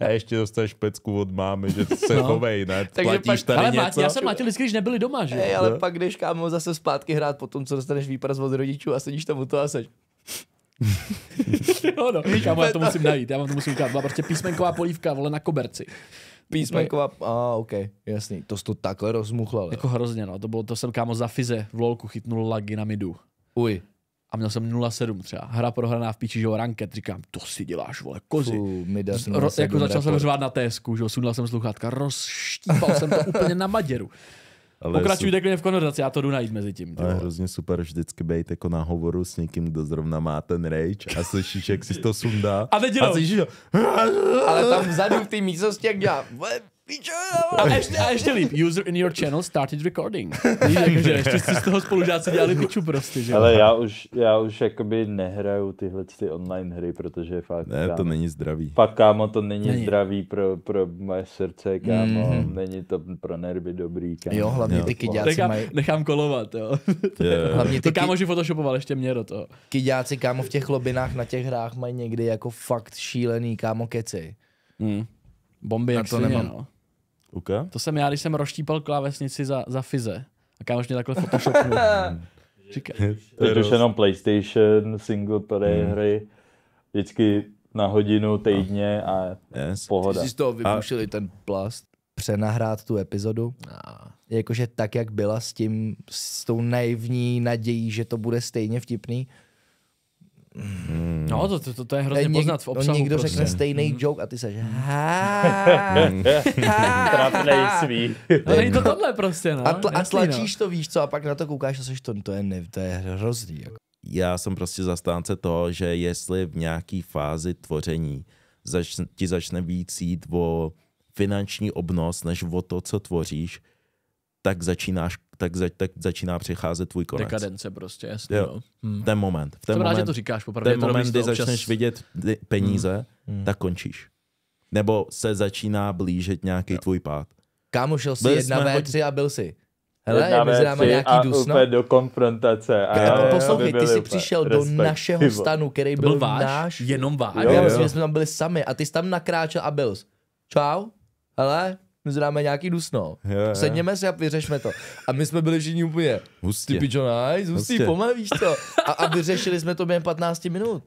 Speaker 2: a ještě dostaneš pecku od mámy, že se *laughs*
Speaker 3: No.
Speaker 2: chovej, ne?
Speaker 1: Takže
Speaker 2: Platíš
Speaker 1: pak-
Speaker 2: tady
Speaker 3: Ale
Speaker 2: něco.
Speaker 3: Já jsem mlátil vždycky, když nebyli doma, že?
Speaker 1: Ej,
Speaker 3: jo?
Speaker 1: ale
Speaker 2: No.
Speaker 1: pak jdeš kámo zase zpátky hrát po tom, co dostaneš výpras od rodičů a sedíš tam u toho a seš. *laughs*
Speaker 3: no, no, kámo, já to musím najít, já vám to musím ukázat. Byla prostě písmenková polívka, vole, na koberci.
Speaker 1: Písmenková, a ah, OK, jasný. To jsi to takhle rozmuchlal.
Speaker 3: Jako hrozně, no. To, bylo, to jsem kámo za Fize v lolku chytnul lagy na midu.
Speaker 1: Uj,
Speaker 3: A měl jsem 0,7 třeba. Hra prohraná v píči, že jo, ranket. Říkám, to si děláš, vole, kozy.
Speaker 1: fů,
Speaker 3: Ro, jako začal jsem řvát na TSku, že jo, sundal jsem sluchátka, rozštípal jsem to *laughs* úplně na maděru.
Speaker 2: Ale
Speaker 3: Pokračujte klidně v konverzaci, já to jdu najít mezi tím.
Speaker 2: Ale hrozně super vždycky být jako na hovoru s někým, kdo zrovna má ten rage a slyšíš, jak si to sundá.
Speaker 3: A teď
Speaker 2: a slyšíš, že-
Speaker 1: Ale tam vzadu v té místnosti, jak dělá,
Speaker 3: A ještě, a ještě líp, user in your channel started recording. *laughs* Víš, jakože ještě si z toho spolužáci dělali piču prostě, že.
Speaker 4: Ale já už, já už jakoby nehraju tyhle ty online hry, protože fakt,
Speaker 2: Ne, to
Speaker 4: kámo,
Speaker 2: není zdravý.
Speaker 4: fakt kámo, to není,
Speaker 3: Není.
Speaker 4: zdravý pro, pro moje srdce, kámo,
Speaker 1: Mhm.
Speaker 4: není to pro nervy dobrý, kámo.
Speaker 1: Jo, hlavně
Speaker 2: Jo.
Speaker 1: ty kyďáci
Speaker 3: Nechám,
Speaker 1: mají,
Speaker 3: nechám kolovat, jo.
Speaker 2: Je,
Speaker 1: hlavně ty
Speaker 3: To kámoši photoshopoval ještě mě do toho.
Speaker 1: kyďáci, kámo, v těch lobinách na těch hrách mají někdy jako fakt šílený, kámo, keci.
Speaker 3: Hmm. Bomby jak
Speaker 1: to
Speaker 3: svině,
Speaker 1: nemám.
Speaker 3: no.
Speaker 2: Uka?
Speaker 3: To jsem já, když jsem rozštípal klávesnici za, za Fize. A kámoš mě takhle *laughs* photoshopnul. Říká,
Speaker 4: Teď už jenom PlayStation, single player
Speaker 2: Hmm.
Speaker 4: hry, vždycky na hodinu týdně a
Speaker 2: Yes.
Speaker 4: pohoda.
Speaker 1: Si z toho vypušili ten plast. Přenahrát tu epizodu. A jakože tak, jak byla s tím, s tou naivní nadějí, že to bude stejně vtipný.
Speaker 3: No, to, to, to je hrozně
Speaker 1: Něk-
Speaker 3: poznat v obsahu.
Speaker 1: on někdo
Speaker 3: prostě.
Speaker 1: řekne stejný joke a ty seš
Speaker 4: Trapnej svý.
Speaker 3: No, není to tohle prostě, no.
Speaker 1: a, tla, a
Speaker 3: no.
Speaker 1: tlačíš to, víš co, a pak na to koukáš a seš to, to je, ne, to je hrozný. Jako.
Speaker 2: Já jsem prostě zastánce toho, že jestli v nějaký fázi tvoření zač, ti začne víc jít o finanční obnos, než o to, co tvoříš, tak začínáš, tak, za, tak začíná přicházet tvůj konec.
Speaker 3: Dekadence prostě, jasně,
Speaker 2: Jo.
Speaker 3: no. Hm.
Speaker 2: V ten moment. V ten
Speaker 3: Jsem rád, že
Speaker 2: moment,
Speaker 3: to říkáš,
Speaker 2: v
Speaker 3: popravdě.
Speaker 2: ten moment, kdy
Speaker 3: občas-
Speaker 2: začneš vidět peníze,
Speaker 1: Hmm.
Speaker 2: tak končíš. Nebo se začíná blížit nějaký tvůj pád.
Speaker 1: Kámo, šel si
Speaker 2: Byli
Speaker 1: jedna
Speaker 2: jsme
Speaker 1: V3 a byl si. Hele,
Speaker 4: Jedna
Speaker 1: je mezi náma nějaký
Speaker 4: a
Speaker 1: dusno.
Speaker 4: úplně do konfrontace. A, aby
Speaker 1: poslouchej, ty jsi přišel do našeho stanu, který
Speaker 3: To
Speaker 1: byl
Speaker 3: byl váš?
Speaker 1: náš.
Speaker 3: Jenom váš?
Speaker 4: Jo,
Speaker 1: Já
Speaker 4: jo.
Speaker 1: myslím, že jsme tam byli sami a ty jsi tam nakráčel a byl jsi. Čau, hele, my známe nějaký dusno.
Speaker 2: Jo, jo.
Speaker 1: Sedněme si a vyřešme to. A my jsme byli všichni úplně,
Speaker 2: Hustě.
Speaker 1: ty pičo, nice, hustý, pomalu, víš co. A, a vyřešili jsme to během 15 minut.